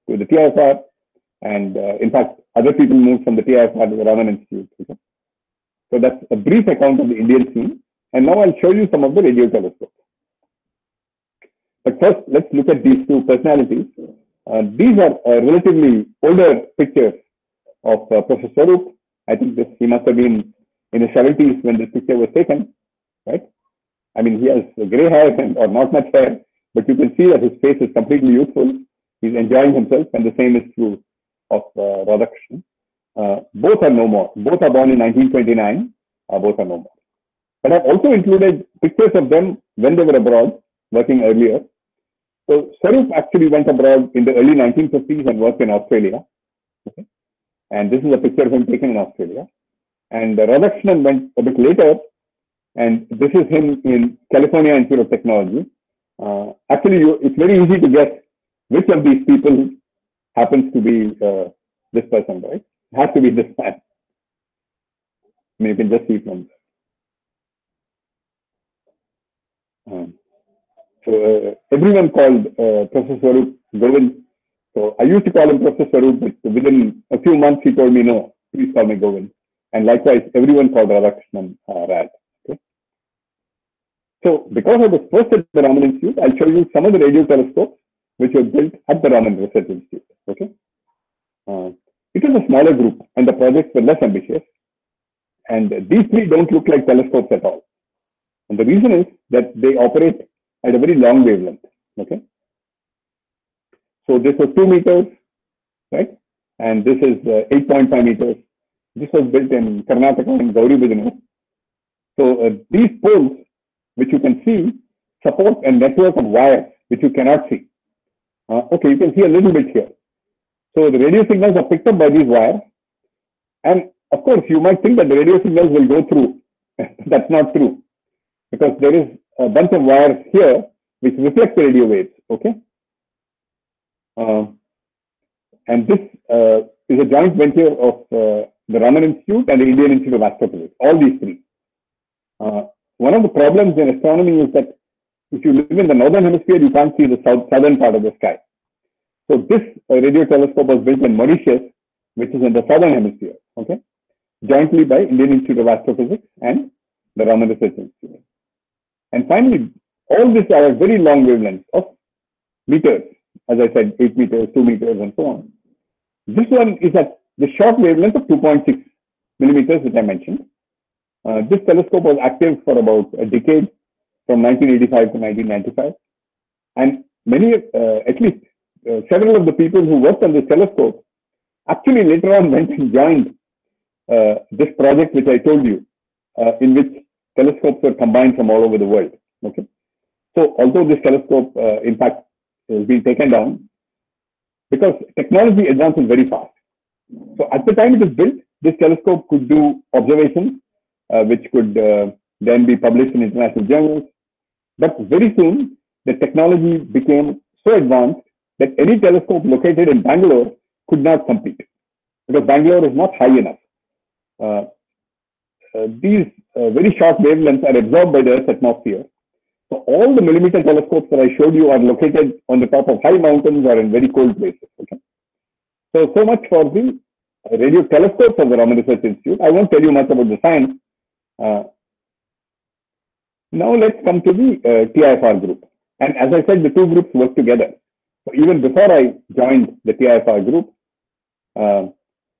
to the TIFR. And uh, in fact, other people moved from the TIFR to the Raman Institute. Okay? So that's a brief account of the Indian scene. And now I'll show you some of the radio telescopes. But first, let's look at these two personalities. Uh, these are uh, relatively older pictures of uh, Professor Swarup. I think this he must have been in the 70s when this picture was taken, right? I mean, he has gray hair and, or not much hair, but you can see that his face is completely youthful he's enjoying himself, and the same is true of uh, Radhakrishnan. Uh, both are no more. Both are born in 1929. Uh, both are no more. But I've also included pictures of them when they were abroad, working earlier. So Swarup actually went abroad in the early 1950s and worked in Australia. Okay. And this is a picture of him taken in Australia. And uh, Radhakrishnan went a bit later, and this is him in California Institute of Technology. Uh, actually, you, it's very easy to guess which of these people happens to be uh, this person, right? It has to be this man. I mean, you can just see from um, so uh, everyone called uh, Professor Govind. So I used to call him Professor Swarup, but within a few months he told me, no, please call me Govind. And likewise, everyone called Radhakrishnan uh, Rad. Okay? So because I was first at the Raman Institute, I'll show you some of the radio telescopes which were built at the Raman Research Institute. Okay, uh, it was a smaller group, and the projects were less ambitious. And these three don't look like telescopes at all. And the reason is that they operate at a very long wavelength. Okay, so this was two meters, right? And this is uh, 8.5 meters. This was built in Karnataka in Gauribidanur. So uh, these poles, which you can see, support a network of wires which you cannot see. Uh, okay, you can see a little bit here. So the radio signals are picked up by these wires. And of course, you might think that the radio signals will go through. That's not true. Because there is a bunch of wires here which reflect the radio waves. Okay. Uh, and this uh, is a joint venture of uh, the Raman Institute and the Indian Institute of Astrophysics, all these three. Uh, one of the problems in astronomy is that if you live in the northern hemisphere, you can't see the south, southern part of the sky. So this uh, radio telescope was built in Mauritius, which is in the southern hemisphere, okay, jointly by Indian Institute of Astrophysics and the Raman Research Institute. And finally, all these are very long wavelengths of meters, as I said, 8 meters, 2 meters, and so on. This one is at the short wavelength of 2.6 millimeters that I mentioned. Uh, this telescope was active for about a decade from 1985 to 1995. And many, uh, at least uh, several of the people who worked on this telescope actually later on went and joined uh, this project which I told you, uh, in which telescopes were combined from all over the world. Okay. So although this telescope, uh, in fact, is being taken down, because technology advances very fast. So at the time it was built, this telescope could do observations, uh, which could uh, then be published in international journals. But very soon, the technology became so advanced that any telescope located in Bangalore could not compete because Bangalore is not high enough. Uh, uh, these uh, very short wavelengths are absorbed by the Earth's atmosphere. So all the millimeter telescopes that I showed you are located on the top of high mountains or in very cold places. Okay. So so much for the radio telescopes of the Raman Research Institute. I won't tell you much about the science. Uh, now let's come to the uh, TIFR group. And as I said, the two groups work together. So even before I joined the TIFR group, uh,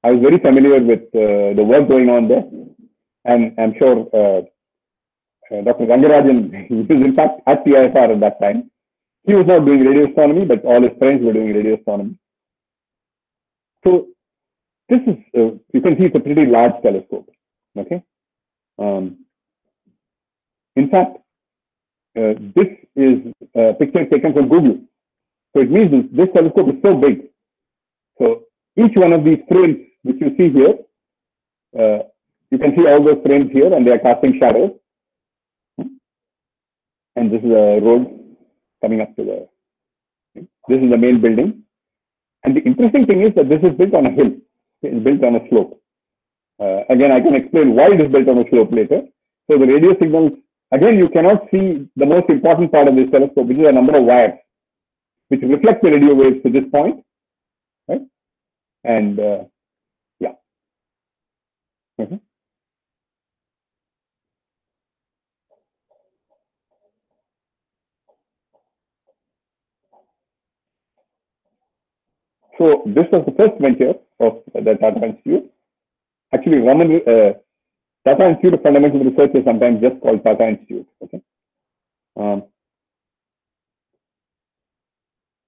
I was very familiar with uh, the work going on there. And I'm sure uh, uh, Dr. Rangarajan, was in fact at TIFR at that time. He was not doing radio astronomy, but all his friends were doing radio astronomy. So this is, uh, you can see it's a pretty large telescope. Okay. Um, in fact, uh, this is a picture taken from Google. So it means this, this telescope is so big. So each one of these frames, which you see here, uh, you can see all those frames here and they are casting shadows. And this is a road coming up to the, this is the main building. And the interesting thing is that this is built on a hill. It's built on a slope. Uh, again, I can explain why it is built on a slope later. So the radio signals, again, you cannot see the most important part of this telescope, which is a number of wires, which reflect the radio waves to this point, right? And uh, yeah. Mm. So this was the first venture of the Tata Institute. Actually, Raman, uh, Tata Institute of Fundamental Research is sometimes just called Tata Institute. Okay. Um,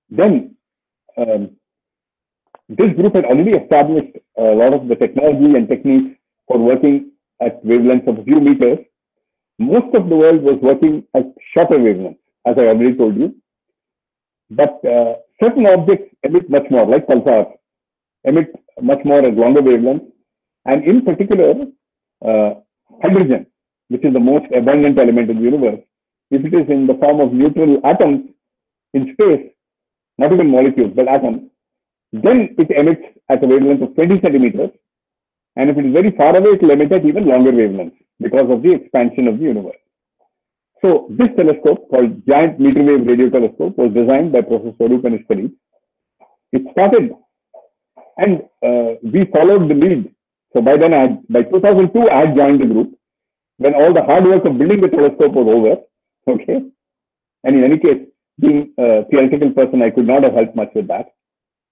then um, this group had already established a lot of the technology and techniques for working at wavelengths of a few meters. Most of the world was working at shorter wavelengths, as I already told you. But uh, certain objects emit much more, like pulsars, emit much more at longer wavelengths. And in particular, uh, hydrogen, which is the most abundant element in the universe, if it is in the form of neutral atoms in space, not even molecules, but atoms, then it emits at a wavelength of 20 centimeters. And if it is very far away, it will emit at even longer wavelengths because of the expansion of the universe. So this telescope called Giant Meter Wave Radio Telescope was designed by Professor Swarup and his colleagues. It started and uh, we followed the lead. So by then, I had, by 2002, I had joined the group when all the hard work of building the telescope was over. Okay. And in any case, being a theoretical person, I could not have helped much with that.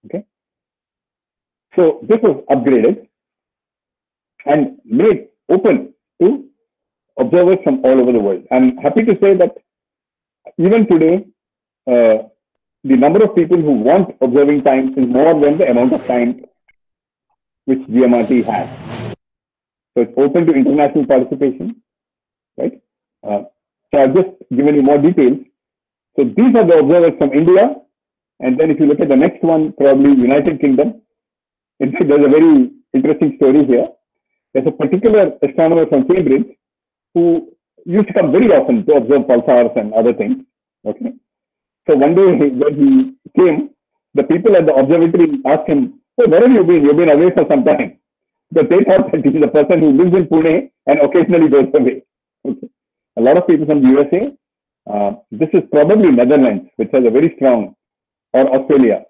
Okay. So this was upgraded and made open to observers from all over the world. I'm happy to say that even today, uh, the number of people who want observing time is more than the amount of time which GMRT has. So it's open to international participation, right? Uh, so I've just given you more details. So these are the observers from India. And then if you look at the next one, probably United Kingdom. In fact, there's a very interesting story here. There's a particular astronomer from Cambridge who used to come very often to observe pulsars and other things. Okay. So one day when he came, the people at the observatory asked him, "So where have you been? You've been away for some time." Because they thought that he's a person who lives in Pune and occasionally goes away. Okay. A lot of people from the USA. Uh, this is probably Netherlands, which has a very strong, or Australia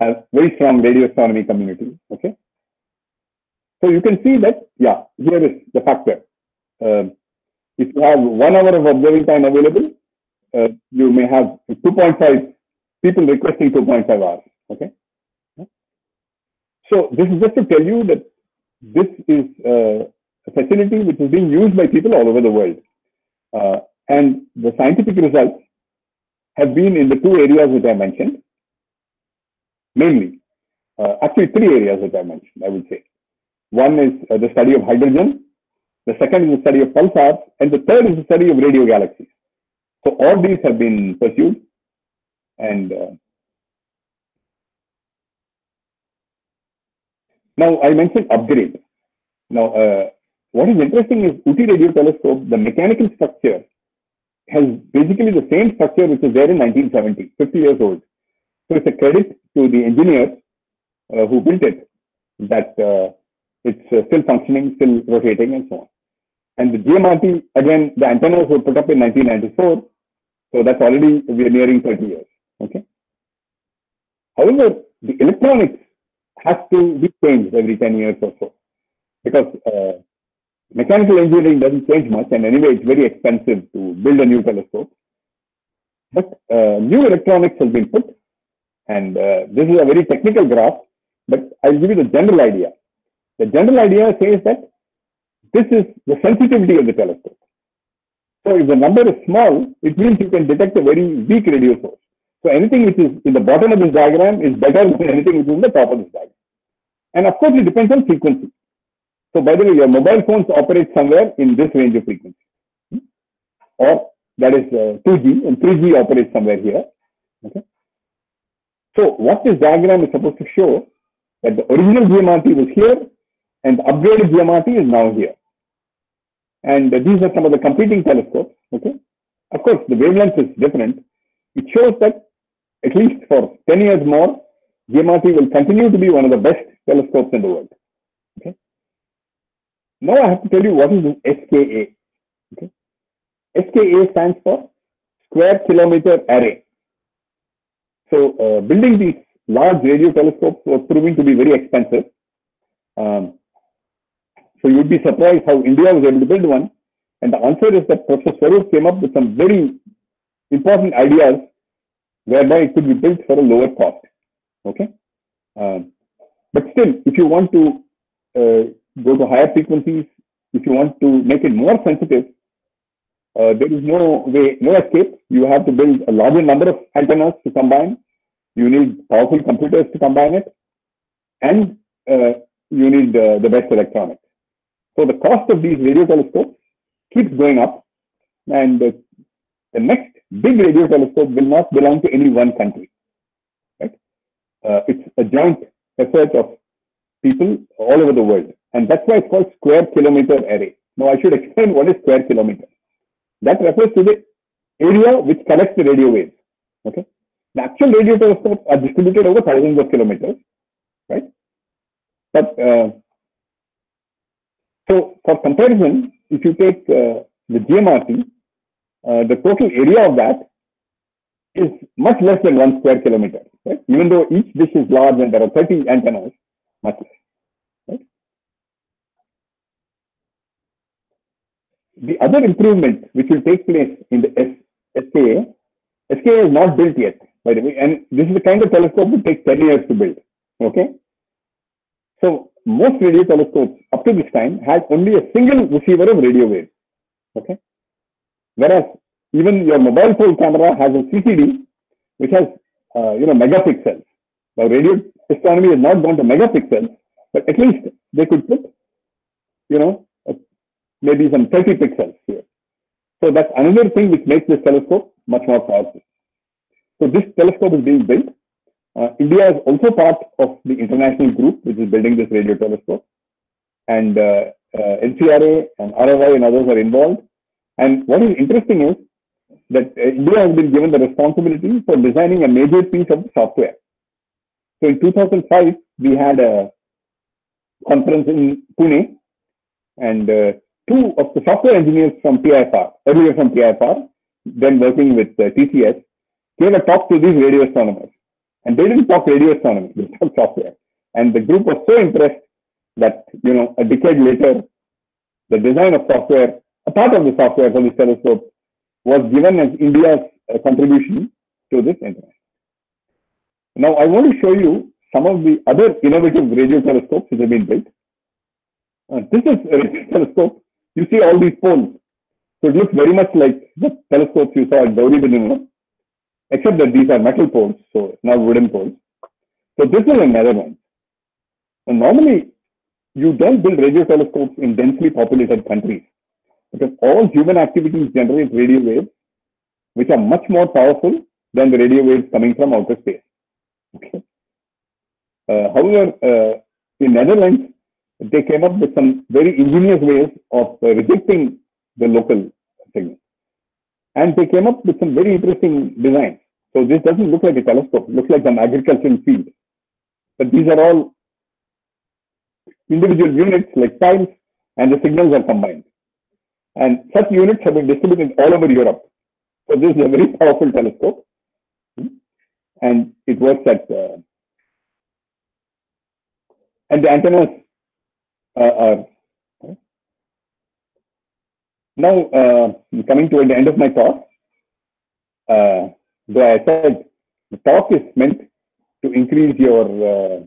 has very strong radio astronomy community. Okay. So you can see that, yeah, here is the factor. Uh, if you have one hour of observing time available, uh, you may have 2.5 people requesting 2.5 hours. Okay. So this is just to tell you that this is uh, a facility which is being used by people all over the world. Uh, and the scientific results have been in the two areas which I mentioned, mainly. Uh, actually, three areas which I mentioned, I would say. One is uh, the study of hydrogen, the second is the study of pulsars, and the third is the study of radio galaxies. So all these have been pursued, and uh, now I mentioned upgrade. Now, uh, what is interesting is Ooty radio telescope, the mechanical structure has basically the same structure which was there in 1970, 50 years old. So it's a credit to the engineers uh, who built it that uh, it's uh, still functioning, still rotating, and so on. And the GMRT, again, the antennas were put up in 1994. So that's already, we are nearing 30 years. Okay. However, the electronics has to be changed every 10 years or so because uh, mechanical engineering doesn't change much. And anyway, it's very expensive to build a new telescope. But uh, new electronics has been put. And uh, this is a very technical graph, but I'll give you the general idea. The general idea says that this is the sensitivity of the telescope. So if the number is small, it means you can detect a very weak radio source. So anything which is in the bottom of this diagram is better than anything which is in the top of this diagram. And of course, it depends on frequency. So by the way, your mobile phones operate somewhere in this range of frequency. Or that is uh, 2G, and 3G operates somewhere here. Okay. So what this diagram is supposed to show that the original GMRT was here and the upgraded GMRT is now here. And these are some of the competing telescopes. Okay. Of course, the wavelength is different. It shows that at least for 10 years more, GMRT will continue to be one of the best telescopes in the world. Okay. Now I have to tell you what is SKA. Okay. SKA stands for Square Kilometer Array. So uh, building these large radio telescopes was proving to be very expensive. Um, so you'd be surprised how India was able to build one. And the answer is that Professor Swarup came up with some very important ideas whereby it could be built for a lower cost. Okay. Um, but still, if you want to uh, go to higher frequencies, if you want to make it more sensitive, uh, there is no way, no escape. You have to build a larger number of antennas to combine. You need powerful computers to combine it, and uh, you need uh, the best electronics. So the cost of these radio telescopes keeps going up, and the next big radio telescope will not belong to any one country. Right? Uh, it's a joint effort of people all over the world, and that's why it's called Square Kilometer Array. Now I should explain what is square kilometer. That refers to the area which collects the radio waves. Okay. The actual radio telescopes are distributed over thousands of kilometers, right? But uh, so for comparison, if you take uh, the GMRT, uh, the total area of that is much less than one square kilometer, right? Even though each dish is large and there are 30 antennas, much less. Right? The other improvement which will take place in the S SKA, SKA is not built yet, by the way, and this is the kind of telescope that takes 10 years to build. Okay. So most radio telescopes up to this time had only a single receiver of radio waves. Okay. Whereas even your mobile phone camera has a CCD, which has uh, you know megapixels. Now radio astronomy has not gone to megapixels, but at least they could put you know uh, maybe some 30 pixels here. So that's another thing which makes this telescope much more powerful. So this telescope is being built. Uh, India is also part of the international group which is building this radio telescope. And uh, uh, NCRA and RFI and others are involved. And what is interesting is that uh, India has been given the responsibility for designing a major piece of the software. So in 2005, we had a conference in Pune, and uh, two of the software engineers from TIFR, earlier from TIFR, then working with uh, TCS, gave a talk to these radio astronomers. And they didn't talk radio astronomy, they talked software. And the group was so impressed that, you know, a decade later, the design of software, a part of the software for this telescope was given as India's uh, contribution to this internet. Now, I want to show you some of the other innovative radio telescopes which have been built. Uh, this is a radio telescope. You see all these poles. So it looks very much like the telescopes you saw at Gauribidanur, except that these are metal poles, so not wooden poles. So this is in one. And normally, you don't build radio telescopes in densely populated countries because all human activities generate radio waves, which are much more powerful than the radio waves coming from outer space. Okay. Uh, however, uh, in Netherlands, they came up with some very ingenious ways of uh, rejecting the local signal. And they came up with some very interesting designs. So this doesn't look like a telescope, it looks like an agricultural field. But these are all individual units like tiles, and the signals are combined. And such units have been distributed all over Europe. So this is a very powerful telescope. And it works at, uh, and the antennas uh, are, now uh, coming to the end of my talk, though I said the talk is meant to increase your uh,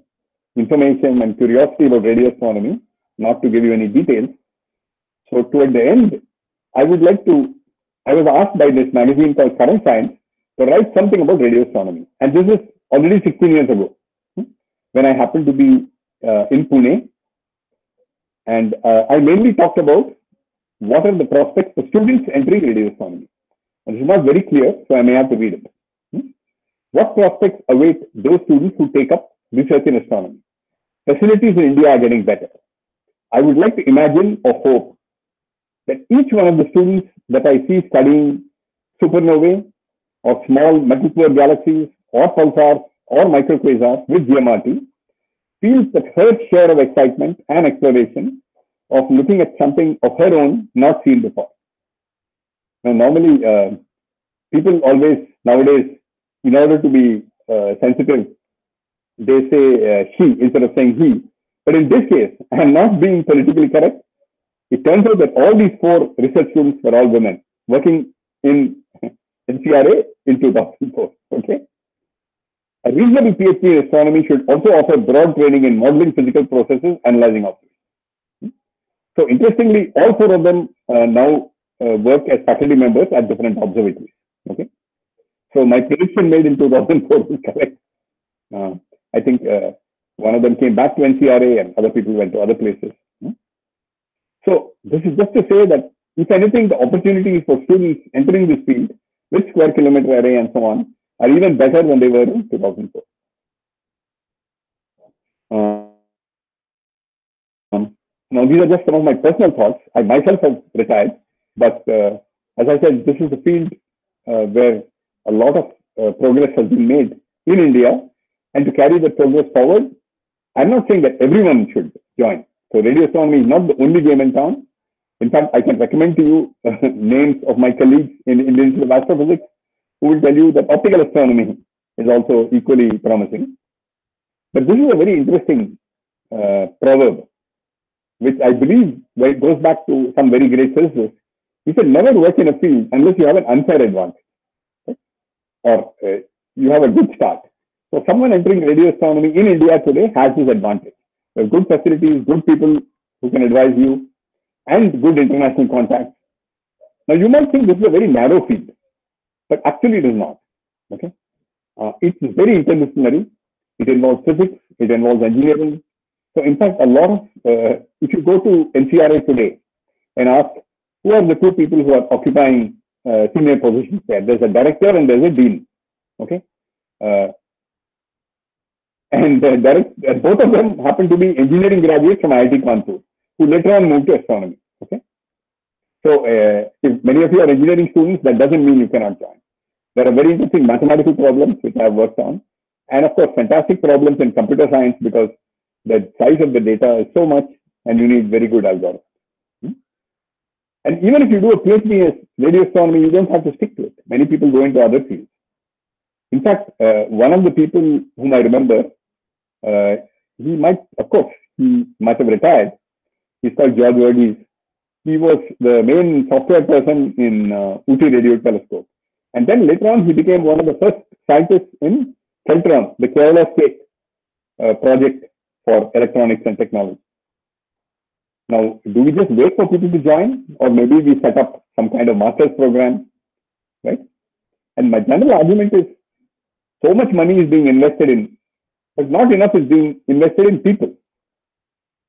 information and curiosity about radio astronomy, not to give you any details. So toward the end, I would like to, I was asked by this magazine called Current Science to write something about radio astronomy. And this is already 16 years ago, hmm, when I happened to be uh, in Pune. And uh, I mainly talked about what are the prospects for students entering radio astronomy. And is not very clear, so I may have to read it. Hmm. What prospects await those students who take up research in astronomy? Facilities in India are getting better. I would like to imagine or hope that each one of the students that I see studying supernovae or small poor galaxies or pulsars or microquasars with GMRT feels that her share of excitement and exploration of looking at something of her own not seen before. Now, normally, uh, people always nowadays, in order to be uh, sensitive, they say uh, she instead of saying he. But in this case, I am not being politically correct. It turns out that all these four research students were all women working in NCRA in 2004. Okay. A reasonable PhD in astronomy should also offer broad training in modeling physical processes, analyzing objects. So interestingly, all four of them uh, now uh, work as faculty members at different observatories. Okay. So my prediction made in 2004 is correct. Uh, I think uh, one of them came back to NCRA and other people went to other places. Hmm? So this is just to say that if anything, the opportunities for students entering this field with square kilometer array and so on are even better than they were in 2004. Uh, now, these are just some of my personal thoughts. I myself have retired, but uh, as I said, this is a field uh, where a lot of uh, progress has been made in India. And to carry that progress forward, I'm not saying that everyone should join. So radio astronomy is not the only game in town. In fact, I can recommend to you names of my colleagues in Indian Institute of Astrophysics who will tell you that optical astronomy is also equally promising. But this is a very interesting uh, proverb, which I believe goes back to some very great physicists. You should never work in a field unless you have an unfair advantage. or uh, you have a good start. So someone entering radio astronomy in India today has this advantage. There are good facilities, good people who can advise you, and good international contacts. Now you might think this is a very narrow field, but actually it is not. Okay, uh, it's very interdisciplinary. It involves physics, it involves engineering. So in fact, a lot of uh, if you go to NCRA today and ask who are the two people who are occupying uh, senior positions there, there's a director and there's a dean. Okay, uh, and direct, uh, both of them happen to be engineering graduates from IIT Kanpur, who later on moved to astronomy. Okay, so uh, if many of you are engineering students, that doesn't mean you cannot join. There are very interesting mathematical problems which I have worked on, and of course, fantastic problems in computer science because the size of the data is so much, and you need very good algorithms. Hmm? And even if you do a PhD in radio astronomy, you don't have to stick to it. Many people go into other fields. In fact, uh, one of the people whom I remember, uh, he might, of course, he might have retired. He's called George Verghese. He was the main software person in uh, Ooty Radio Telescope. And then later on, he became one of the first scientists in Keltron, the Kerala State uh, project for electronics and technology. Now, do we just wait for people to join, or maybe we set up some kind of master's program, right? And my general argument is so much money is being invested in, but not enough is being invested in people.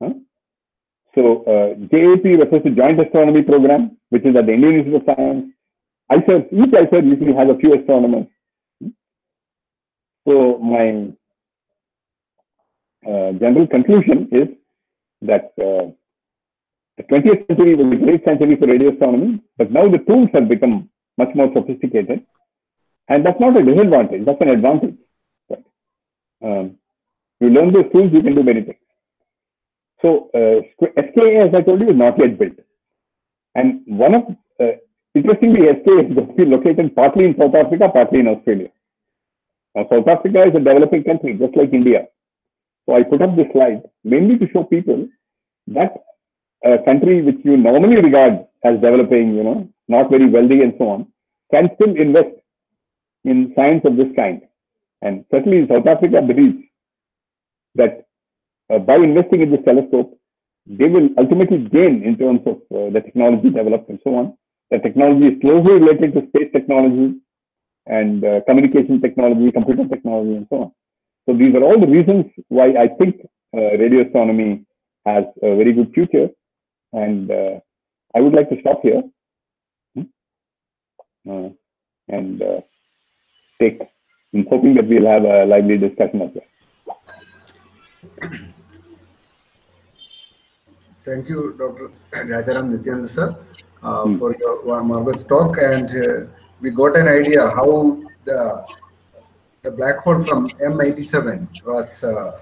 Huh? So uh, JAP refers to Joint Astronomy Program, which is at the Indian Institute of Science. IISER, each IISER usually has a few astronomers. So my general conclusion is that uh, the 20th century was a great century for radio astronomy, but now the tools have become much more sophisticated. And that's not a disadvantage, that's an advantage. Right? Um, you learn those tools, you can do many things. So uh, SKA, as I told you, is not yet built. And one of, uh, interestingly, SKA is going to be located partly in South Africa, partly in Australia. Now, South Africa is a developing country, just like India. So I put up this slide mainly to show people that a country which you normally regard as developing, you know, not very wealthy and so on, can still invest in science of this kind. And certainly South Africa believes that uh, by investing in this telescope, they will ultimately gain in terms of uh, the technology developed and so on. The technology is closely related to space technology and uh, communication technology, computer technology, and so on. So these are all the reasons why I think uh, radio astronomy has a very good future. And uh, I would like to stop here hmm? uh, and take, I'm hoping that we'll have a lively discussion as well. Thank you, Dr. Rajaram Nityanand sir, uh, hmm. for your marvelous talk. And uh, we got an idea how the the black hole from M87 was uh,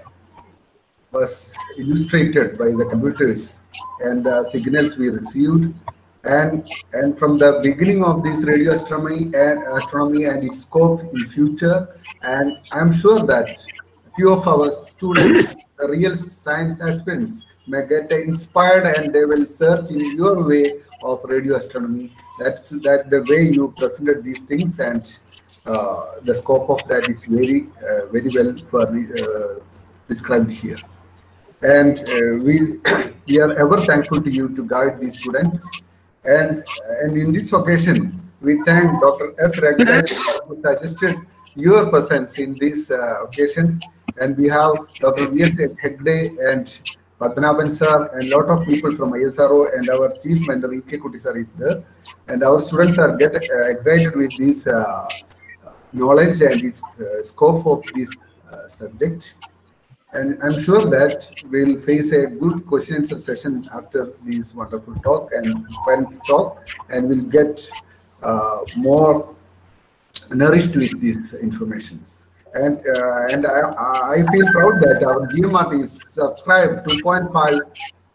was illustrated by the computers and the signals we received. And and from the beginning of this radio astronomy and astronomy and its scope in future and i'm sure that few of our students the real science aspirants may get inspired and they will search in your way of radio astronomy that's that the way you presented these things and uh, the scope of that is very uh, very well for uh, described here. And uh, we we are ever thankful to you to guide these students. And and in this occasion we thank dr s. Raghunath who suggested your presence in this uh, occasion. And we have dr v s hegde and Padmanabhan sir and a lot of people from ISRO and our chief mentor E.K. Kuti sir is there and our students are get uh, excited with this uh, knowledge and its uh, scope of this subject and I'm sure that we'll face a good question answer session after this wonderful talk and inspiring talk, and we'll get uh, more nourished with these informations. And uh, and I, I feel proud that our GMRT is subscribed 2.5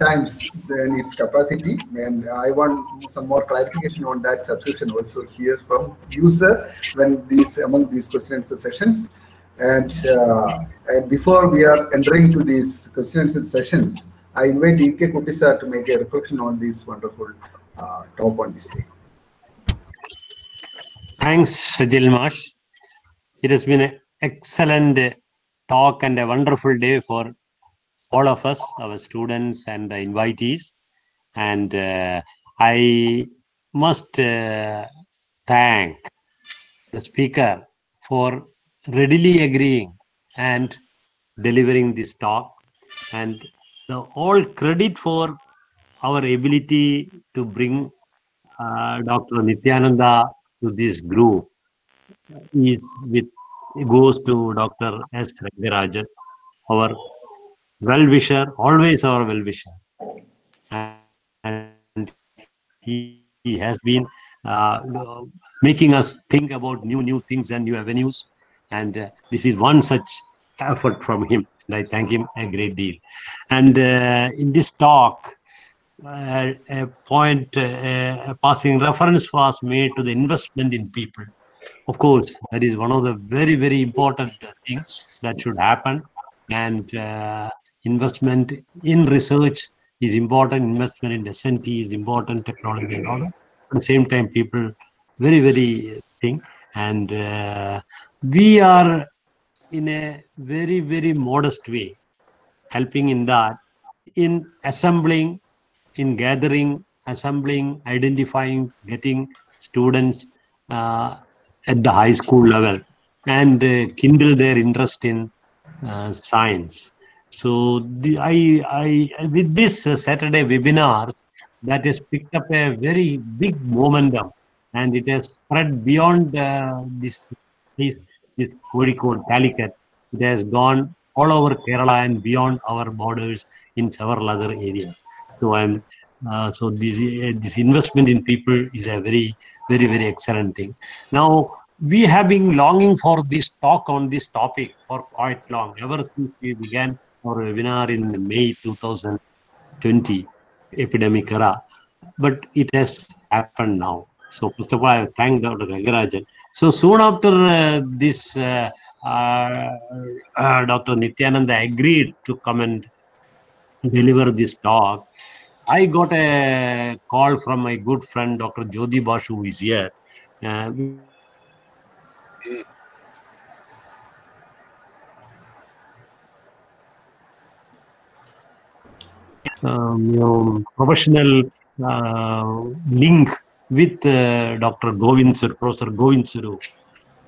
times than its capacity, and I want some more clarification on that subscription also here from user when these among these question answer sessions. And, uh, and before we are entering to these questions and sessions, I invite E.K. Kuti sir to make a reflection on this wonderful uh, talk on this day. Thanks, Vijil Marsh. it has been an excellent talk and a wonderful day for all of us, our students and the invitees. And uh, I must uh, thank the speaker for readily agreeing and delivering this talk. And the all credit for our ability to bring uh, Dr. Nityananda to this group is with goes to Dr. S. Rangarajan, our well-wisher, always our well-wisher. And he, he has been uh, making us think about new, new things and new avenues. And uh, this is one such effort from him. And I thank him a great deal. And uh, in this talk, uh, a point, uh, a passing reference was made to the investment in people. Of course, that is one of the very, very important things that should happen. And uh, investment in research is important, investment in S&T is important, technology and all. At the same time, people very, very thing. And uh, we are in a very, very modest way helping in that, in assembling in gathering, assembling, identifying, getting students uh, at the high school level and uh, kindle their interest in uh, science. So the, I, I, with this uh, Saturday webinar, that has picked up a very big momentum and it has spread beyond uh, this, this, this Kozhikode, Calicut. It has gone all over Kerala and beyond our borders in several other areas. So I'm uh, so this uh, this investment in people is a very very very excellent thing. Now we have been longing for this talk on this topic for quite long ever since we began our webinar in May 2020 epidemic era, but it has happened now. So first of all, I thank Dr. Rangarajan. So soon after uh, this, uh, uh, Dr. Nityananda agreed to come and deliver this talk. I got a call from my good friend Dr. Jyoti Bashu, who is here. Uh, um, you know, professional uh, link with uh, Dr. Govind Swarup, Professor Govind Swarup.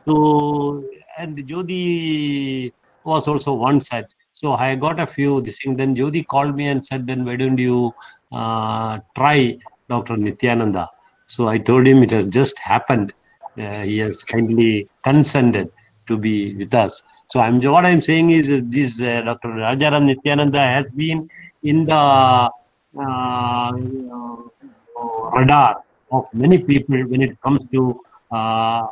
So, and Jyoti was also one such. So I got a few this thing. Then Jyoti called me and said, then why don't you try Dr. Nityananda? So I told him it has just happened. Uh, he has kindly consented to be with us. So I'm what I'm saying is uh, this uh, Dr. Rajaram Nityananda has been in the uh, radar of many people when it comes to uh,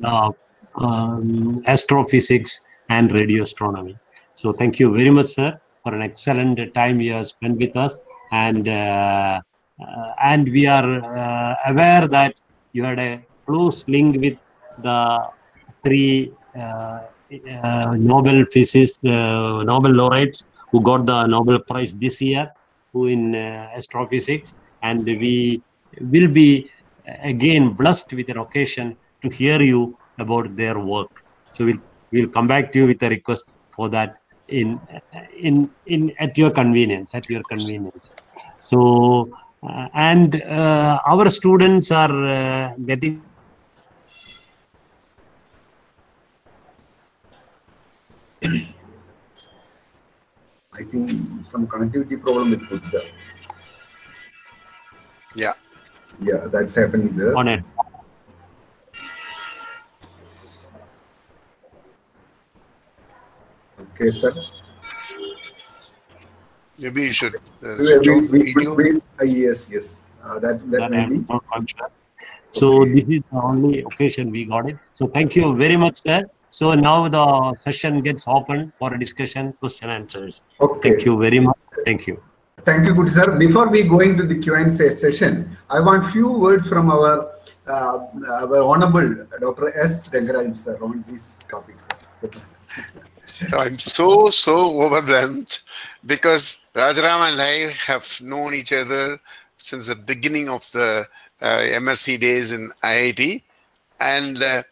the um, astrophysics and radio astronomy. So thank you very much, sir, for an excellent time you have spent with us. And uh, uh, and we are uh, aware that you had a close link with the three Nobel physicists, Nobel laureates who got the Nobel Prize this year, who in astrophysics, and we will be again blessed with an occasion to hear you about their work. So we'll we'll come back to you with a request for that in in in at your convenience at your convenience so uh, and uh, our students are uh, getting I think some connectivity problem with Putza. Yeah. Yeah, that's happening there. on it Okay, sir. Maybe you should uh, We, switch we, the we, video. we, uh, yes, yes. Uh, that that that may I'm be. not quite sure. So this is the only occasion we got it. So thank you very much, sir. So now the session gets open for a discussion, question answers. Okay. Thank you very much. Thank you. Thank you, good sir. Before we go into the Q&A session, I want few words from our uh, our honorable Dr. S. Rangarajan sir on these topics. Okay, sir. I'm so, so overwhelmed because Rajaram and I have known each other since the beginning of the uh, MSc days in IIT. And uh,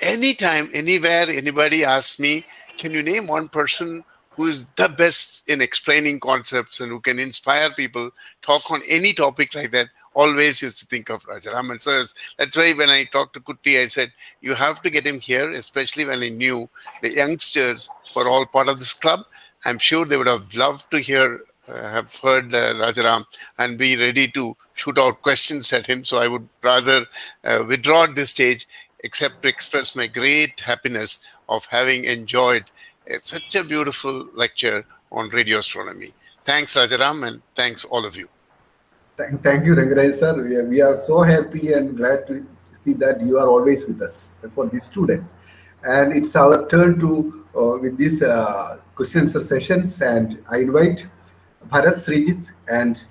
anytime, anywhere, anybody asks me, can you name one person who is the best in explaining concepts and who can inspire people, talk on any topic like that, always used to think of Rajaram. And So that's why when I talked to Kutti, I said, you have to get him here, especially when I knew the youngsters were all part of this club. I'm sure they would have loved to hear, uh, have heard uh, Rajaram and be ready to shoot out questions at him. So I would rather uh, withdraw at this stage, except to express my great happiness of having enjoyed uh, such a beautiful lecture on radio astronomy. Thanks, Rajaram, and thanks all of you. Thank, thank you, Rangaraj sir. We are, we are so happy and glad to see that you are always with us for these students. And it's our turn to with these uh, question answer sessions, and I invite Bharat, Srijit, and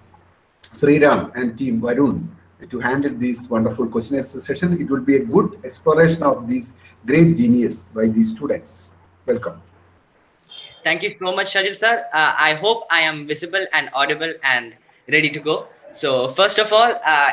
Sriram and team Varun to handle this wonderful question answer session. It will be a good exploration of these great genius by these students. Welcome. Thank you so much, Shajil sir. Uh, I hope I am visible and audible and ready to go. So, first of all, uh,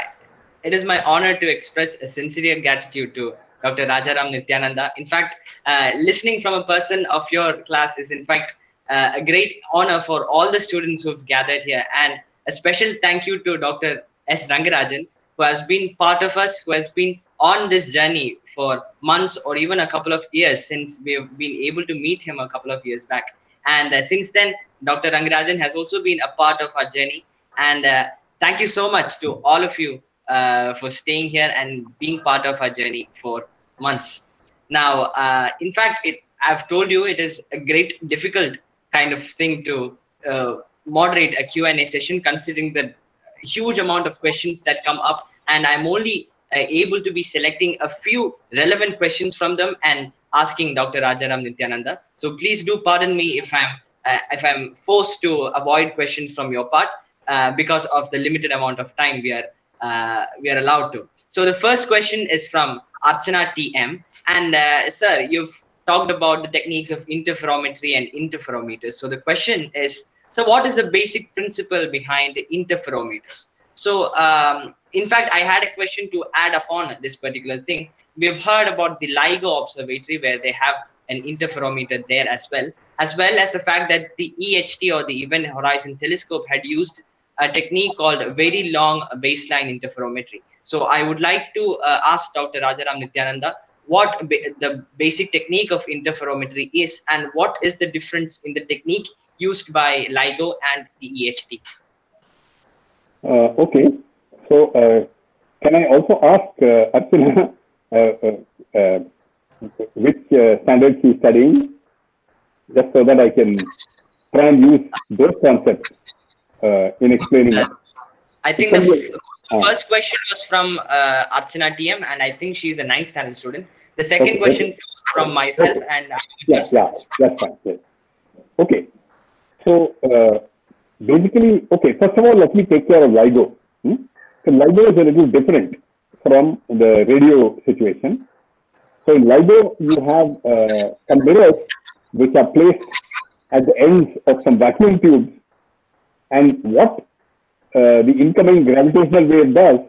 it is my honor to express a sincere gratitude to Dr. Rajaram Nityananda. In fact, uh, listening from a person of your class is, in fact, uh, a great honor for all the students who've gathered here. And a special thank you to Dr. S. Rangarajan, who has been part of us, who has been on this journey for months or even a couple of years since we've been able to meet him a couple of years back. And uh, since then, Dr. Rangarajan has also been a part of our journey. And uh, thank you so much to all of you uh, for staying here and being part of our journey for months. Now, uh, in fact, it, I've told you it is a great, difficult kind of thing to uh, moderate a Q&A session, considering the huge amount of questions that come up, and I'm only uh, able to be selecting a few relevant questions from them and asking Dr. Rajaram Nityananda. So please do pardon me if I'm uh, if I'm forced to avoid questions from your part uh, because of the limited amount of time we are uh, we are allowed to. So the first question is from Archana TM, and uh, sir, you've talked about the techniques of interferometry and interferometers. So the question is, so what is the basic principle behind the interferometers? So um, in fact, I had a question to add upon this particular thing. We've heard about the LIGO observatory where they have an interferometer there as well, as well as the fact that the EHT or the Event Horizon Telescope had used a technique called very long baseline interferometry. So I would like to uh, ask Dr. Rajaram Nityananda what the basic technique of interferometry is and what is the difference in the technique used by LIGO and the EHT. Uh, okay. So, uh, can I also ask uh, Archana uh, uh, uh, which standard she's studying, just so that I can try and use those concepts uh, in explaining it. I think the Ah. first question was from uh, Archana TM, and I think she's a ninth standard student. The second Okay. question was from myself, Okay. and I'm Yeah, yeah, that's fine. Yes. Okay. So, uh, basically, okay, first of all, let me take care of LIGO. Hmm? So, LIGO is a little different from the radio situation. So, in LIGO, you have uh, some mirrors which are placed at the ends of some vacuum tubes. And what uh, the incoming gravitational wave does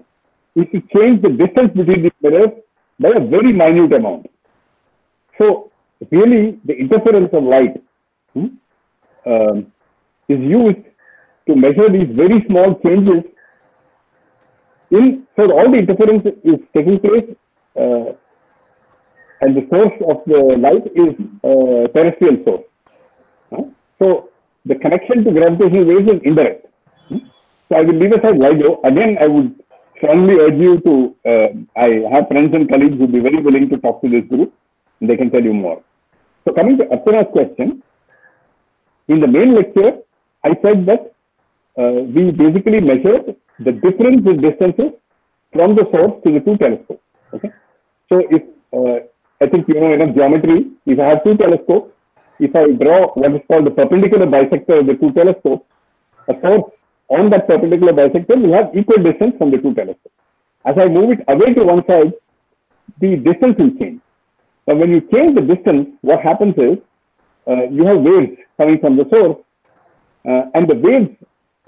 is to change the distance between the mirrors by a very minute amount. So, really, the interference of light hmm, um, is used to measure these very small changes in. So, all the interference is taking place, uh, and the source of the light is uh, terrestrial source. huh? So, the connection to gravitational waves is indirect. So, I will leave aside LIGO. Again, I would strongly urge you to. Uh, I have friends and colleagues who will be very willing to talk to this group. And they can tell you more. So coming to Archana's question, in the main lecture, I said that uh, we basically measured the difference in distances from the source to the two telescopes. Okay, so if uh, I think you know enough geometry, if I have two telescopes, if I draw what is called the perpendicular bisector of the two telescopes, a source on that perpendicular bisector will have equal distance from the two telescopes. As I move it away to one side, the distance will change. Now, when you change the distance, what happens is uh, you have waves coming from the source, uh, and the waves,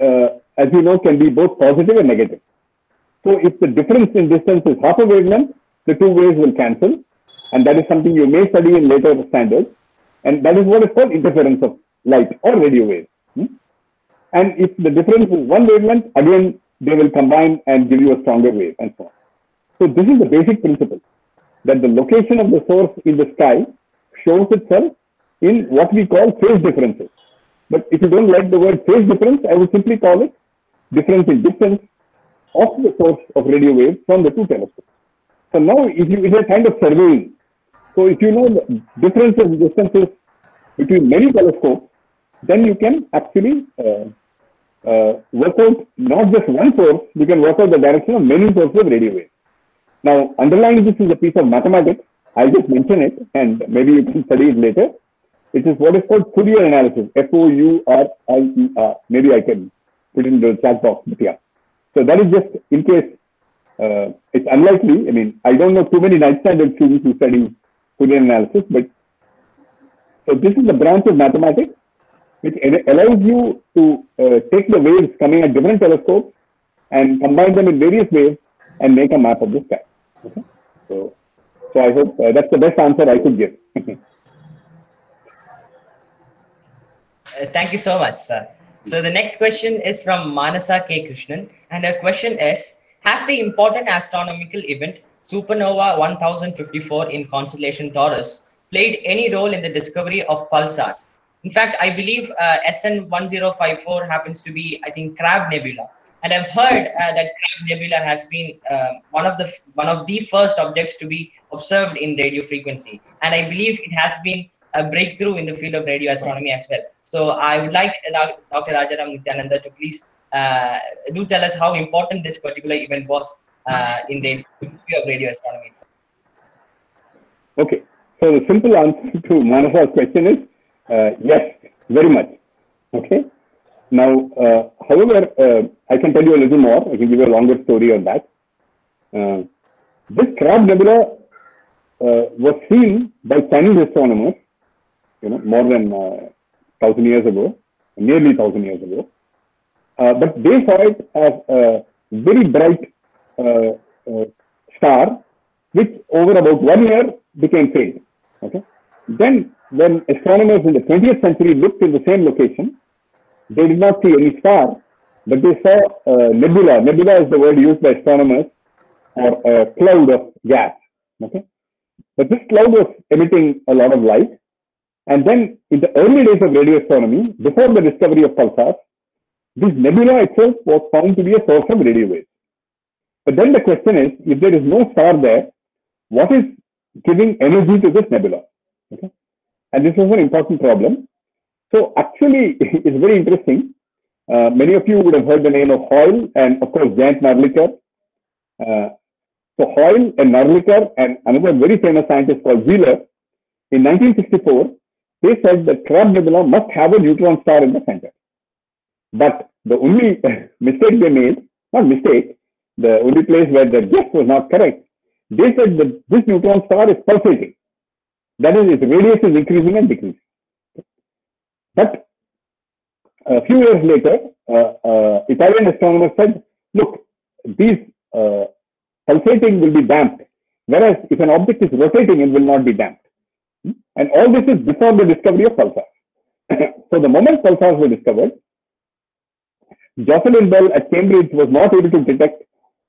uh, as you know, can be both positive and negative. So if the difference in distance is half a wavelength, the two waves will cancel. And that is something you may study in later standards. And that is what is called interference of light or radio waves. Hmm? And if the difference is one wavelength, again, they will combine and give you a stronger wave and so on. So this is the basic principle that the location of the source in the sky shows itself in what we call phase differences. But if you don't like the word phase difference, I would simply call it difference in distance of the source of radio waves from the two telescopes. So now if you, it's a kind of surveying. So if you know the differences in distances between many telescopes, then you can actually uh, uh, work out not just one source, you can work out the direction of many sources of radio waves. Now, underlying this is a piece of mathematics. I'll just mention it and maybe you can study it later. It is what is called Fourier analysis, F-O-U-R-I-E-R. Maybe I can put it in the chat box, but yeah. So that is just in case uh, it's unlikely. I mean, I don't know too many ninth standard students who study Fourier analysis, but so this is the branch of mathematics which allows you to uh, take the waves coming at different telescopes and combine them in various ways and make a map of the sky. Okay? So, so I hope uh, that's the best answer I could give. Uh, thank you so much, sir. So the next question is from Manasa K. Krishnan, and her question is: Has the important astronomical event Supernova 1054 in constellation Taurus played any role in the discovery of pulsars? In fact, I believe uh, SN 1054 happens to be, I think, Crab Nebula, and I've heard uh, that Crab Nebula has been uh, one of the one of the first objects to be observed in radio frequency, and I believe it has been a breakthrough in the field of radio astronomy as well. So I would like Dr. Rajaram Nityananda to please uh, do tell us how important this particular event was uh, in the history of radio astronomy. Okay, so the simple answer to Manasa's question is uh, yes, very much. Okay. Now, uh, however, uh, I can tell you a little more. I can give you a longer story on that. Uh, this Crab Nebula was seen by Chinese astronomers you know, more than uh, thousand years ago, nearly thousand years ago. Uh, but they saw it as a very bright uh, uh, Uh, uh, star, which over about one year became faint. Okay. Then, when astronomers in the 20th century looked in the same location, they did not see any star, but they saw a nebula. Nebula is the word used by astronomers for a cloud of gas. Okay. But this cloud was emitting a lot of light, and then in the early days of radio astronomy, before the discovery of pulsars, this nebula itself was found to be a source of radio waves. But then the question is, if there is no star there, what is giving energy to this nebula? Okay? And this is an important problem. So actually, it's very interesting. Uh, many of you would have heard the name of Hoyle and of course Jayant Narlikar. Uh, so Hoyle and Narlikar and another very famous scientist called Wheeler in 1964 they said that Crab Nebula must have a neutron star in the center. But the only mistake they made, not mistake, the only place where the guess was not correct, they said that this neutron star is pulsating. That is, its radius is increasing and decreasing. But a few years later, uh, uh, Italian astronomers said, look, these uh, pulsating will be damped, whereas if an object is rotating, it will not be damped. And all this is before the discovery of pulsars. so the moment pulsars were discovered, Jocelyn Bell at Cambridge was not able to detect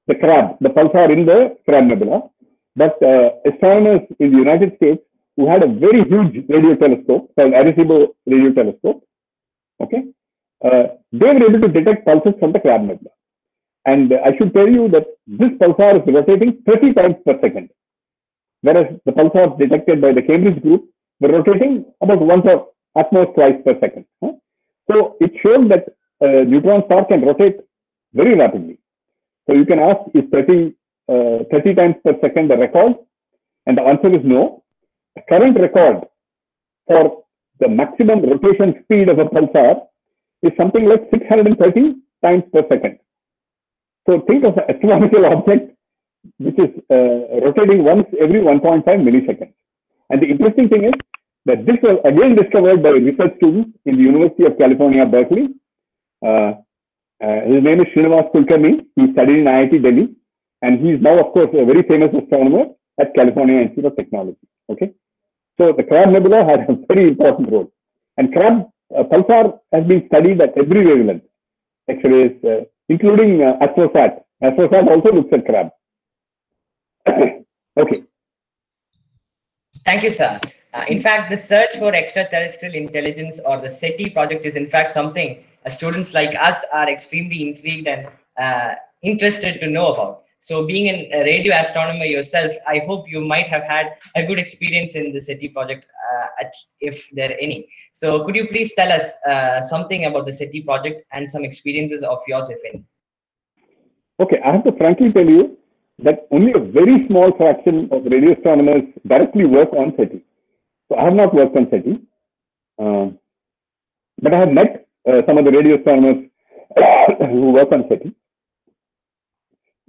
the crab, the pulsar in the Crab Nebula, but uh, astronomers in the United States who had a very huge radio telescope called Arecibo Radio Telescope, okay, uh, they were able to detect pulses from the Crab Nebula. And I should tell you that this pulsar is rotating 30 times per second whereas the pulsars detected by the Cambridge group were rotating about once or at most twice per second. So it showed that a neutron star can rotate very rapidly. So you can ask, is 30, uh, 30 times per second a record? And the answer is no. The current record for the maximum rotation speed of a pulsar is something like 630 times per second. So think of an astronomical object which is uh, rotating once every 1.5 milliseconds. And the interesting thing is that this was again discovered by research students in the University of California, Berkeley. Uh, his name is Srinivas Kulkarni. He studied in IIT Delhi. And he is now, of course, a very famous astronomer. at California Institute of Technology. Okay, so the Crab Nebula had a very important role, and Crab uh, pulsar has been studied at every wavelength, X-rays, uh, including uh, AstroSat. AstroSat also looks at Crab. okay. Thank you, sir. Uh, in fact, the search for extraterrestrial intelligence or the SETI project is in fact something uh, students like us are extremely intrigued and uh, interested to know about. So being a radio astronomer yourself, I hope you might have had a good experience in the SETI project, uh, if there are any. So could you please tell us uh, something about the SETI project and some experiences of yours, if any? Okay, I have to frankly tell you that only a very small fraction of radio astronomers directly work on SETI. So I have not worked on SETI, um, but I have met uh, some of the radio astronomers who work on SETI.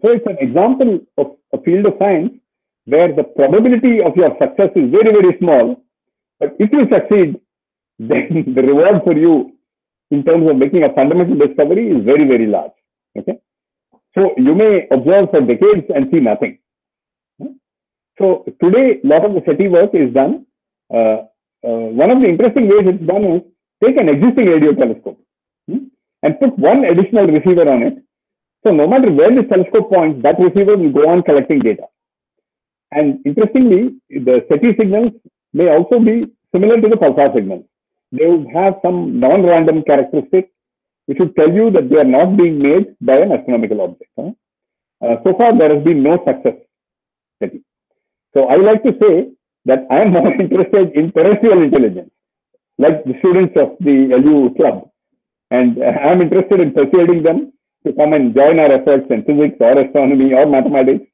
So it's an example of a field of science where the probability of your success is very, very small. But if you succeed, then the reward for you in terms of making a fundamental discovery is very, very large. Okay. So you may observe for decades and see nothing. So today, a lot of the SETI work is done. Uh, uh, one of the interesting ways it's done is take an existing radio telescope hmm, and put one additional receiver on it. So no matter where the telescope points, that receiver will go on collecting data. And interestingly, the SETI signals may also be similar to the pulsar signals. They would have some non-random characteristics which would tell you that they are not being made by an astronomical object. huh? Uh, so far, there has been no success. SETI. So I like to say that I am more interested in terrestrial intelligence, like the students of the LU club. And uh, I am interested in persuading them to come and join our efforts in physics or astronomy or mathematics.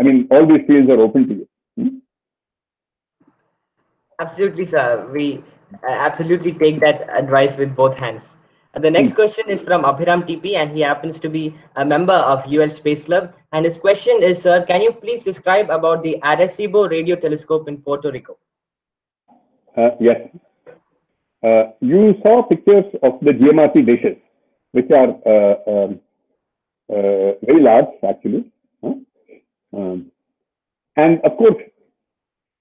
I mean, all these fields are open to you. Hmm? Absolutely, sir. We uh, absolutely take that advice with both hands. Uh, the next question is from Abhiram TP, and he happens to be a member of UL Space Club. And his question is, sir, can you please describe about the Arecibo radio telescope in Puerto Rico? Uh, yes. Uh, you saw pictures of the GMRT dishes, which are uh, um, uh, very large, actually. huh? Um, and of course,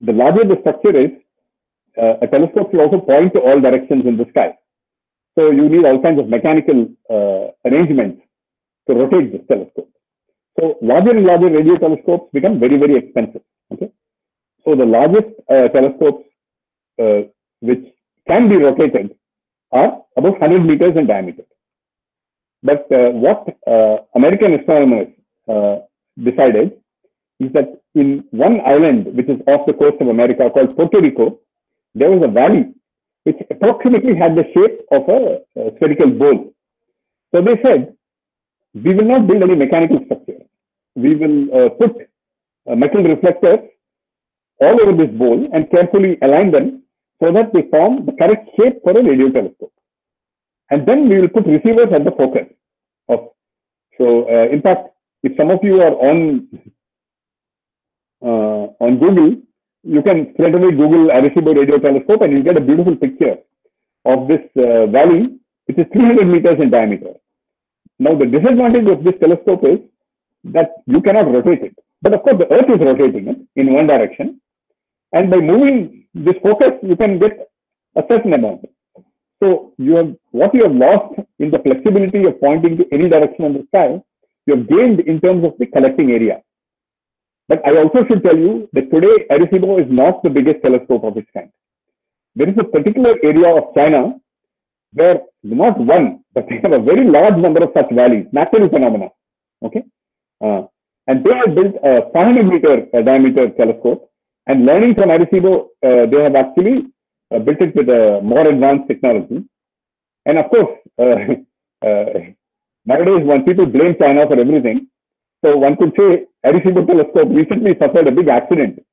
the larger the structure is, uh, a telescope should also point to all directions in the sky. So you need all kinds of mechanical uh, arrangements to rotate this telescope. So larger and larger radio telescopes become very, very expensive. Okay. So the largest uh, telescopes which can be rotated are about 100 meters in diameter. But uh, what uh, American astronomers uh, decided is that in one island, which is off the coast of America called Puerto Rico, there was a valley which approximately had the shape of a, a spherical bowl. So they said, we will not build any mechanical structure. We will uh, put uh, metal reflectors all over this bowl and carefully align them so that they form the correct shape for a radio telescope. And then we will put receivers at the focus of. So uh, in fact, if some of you are on uh, on Google, you can straight away Google Arecibo radio telescope and you get a beautiful picture of this uh, valley, which is 300 meters in diameter. Now, the disadvantage of this telescope is that you cannot rotate it. But of course, the Earth is rotating it in one direction. And by moving this focus, you can get a certain amount. So you have what you have lost in the flexibility of pointing to any direction in the sky, you have gained in terms of the collecting area. But I also should tell you that today Arecibo is not the biggest telescope of its kind. There is a particular area of China where not one, but they have a very large number of such valleys, natural phenomena. Okay, uh, and they have built a 500 meter uh, diameter telescope. And learning from Arecibo, uh, they have actually uh, built it with a more advanced technology. And of course, uh, uh, nowadays when people blame China for everything, so one could say Arecibo telescope recently suffered a big accident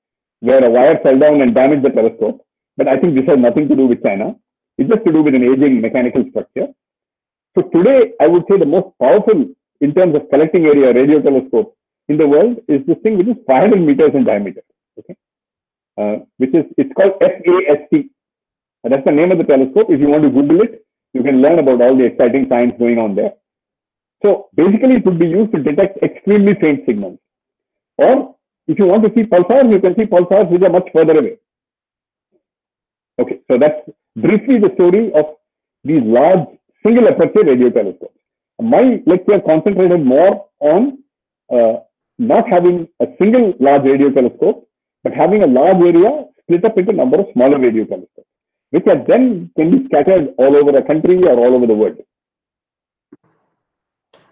where a wire fell down and damaged the telescope. But I think this has nothing to do with China. It's just to do with an aging mechanical structure. So today, I would say the most powerful in terms of collecting area radio telescope in the world is this thing which is 500 meters in diameter. Okay, uh, which is it's called FAST. And that's the name of the telescope. If you want to Google it, you can learn about all the exciting science going on there. So basically, it would be used to detect extremely faint signals. Or if you want to see pulsars, you can see pulsars which are much further away. Okay, so that's briefly the story of these large single aperture radio telescopes. My lecture concentrated more on uh, not having a single large radio telescope, but having a large area split up into a number of smaller radio telescopes, which are then can be scattered all over the country or all over the world.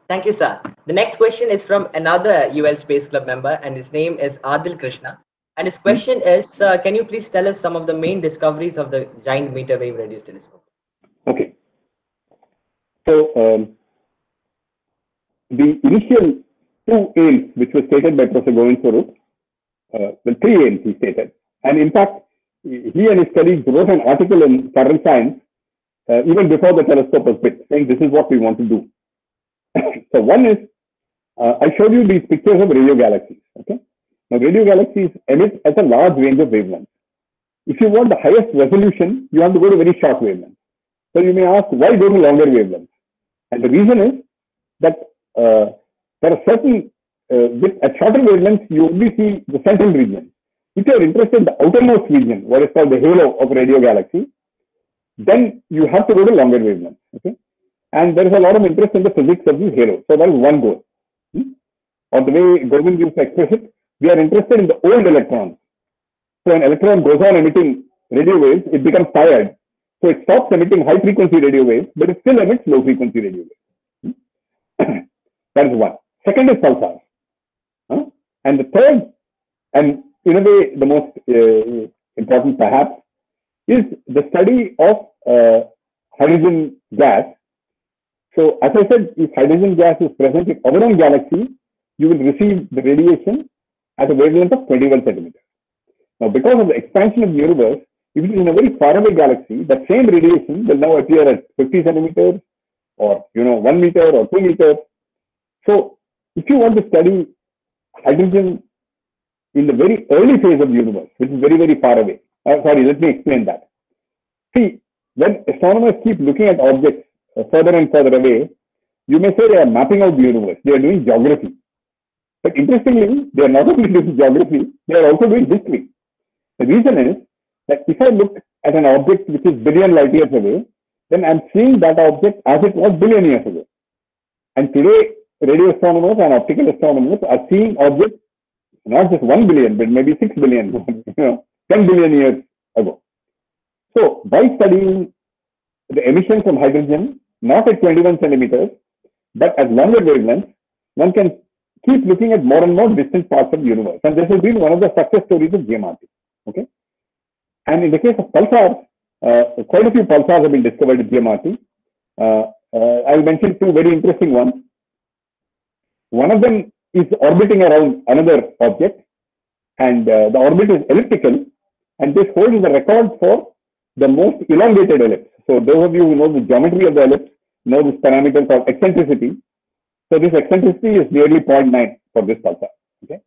Thank you, sir. The next question is from another UL Space Club member, and his name is Adil Krishna. And his question is, uh, can you please tell us some of the main discoveries of the Giant Meter Wave Radio Telescope? Okay. So um, the initial two aims, which were stated by Professor Govind Swarup, well, three aims he stated. And in fact, he and his colleagues wrote an article in Current Science uh, even before the telescope was built, saying this is what we want to do. so one is, uh, I showed you these pictures of radio galaxies. Okay. Now, radio galaxies emit at a large range of wavelengths. If you want the highest resolution, you have to go to very short wavelengths. So you may ask, why go to longer wavelengths? And the reason is that uh, there are certain, uh, with at shorter wavelengths, you only see the central region. If you are interested in the outermost region, what is called the halo of radio galaxy, then you have to go to longer wavelengths. Okay, and there is a lot of interest in the physics of the halo. So that is one goal. Hmm? Or the way Govind used to express it, we are interested in the old electrons. So an electron goes on emitting radio waves, it becomes tired. So it stops emitting high frequency radio waves, but it still emits low frequency radio waves. Hmm? that is one. Second is pulsars. And the third, and in a way the most uh, important perhaps, is the study of uh, hydrogen gas. So as I said, if hydrogen gas is present in our galaxy, you will receive the radiation at a wavelength of 21 centimeters. Now, because of the expansion of the universe, if it is in a very faraway galaxy, the same radiation will now appear at 50 centimeters or, you know, one meter or two meters. So if you want to study hydrogen in the very early phase of the universe, which is very, very far away, uh, sorry, let me explain that. See, when astronomers keep looking at objects uh, further and further away, you may say they are mapping out the universe. They are doing geography. But interestingly, they are not only doing geography, they are also doing history. The reason is that if I look at an object which is billion light years away, then I'm seeing that object as it was billion years ago. And today, radio astronomers and optical astronomers are seeing objects not just 1 billion, but maybe 6 billion, you know, 10 billion years ago. So by studying the emission from hydrogen, not at 21 centimeters, but at longer wavelengths, one can keep looking at more and more distant parts of the universe. And this has been one of the success stories of GMRT. Okay. And in the case of pulsars, uh, quite a few pulsars have been discovered at GMRT. Uh, uh, I'll mention two very interesting ones. One of them is orbiting around another object, and uh, the orbit is elliptical, and this holds the record for the most elongated ellipse. So those of you who know the geometry of the ellipse know this parameter called eccentricity. So this eccentricity is nearly 0.9 for this pulsar. Okay.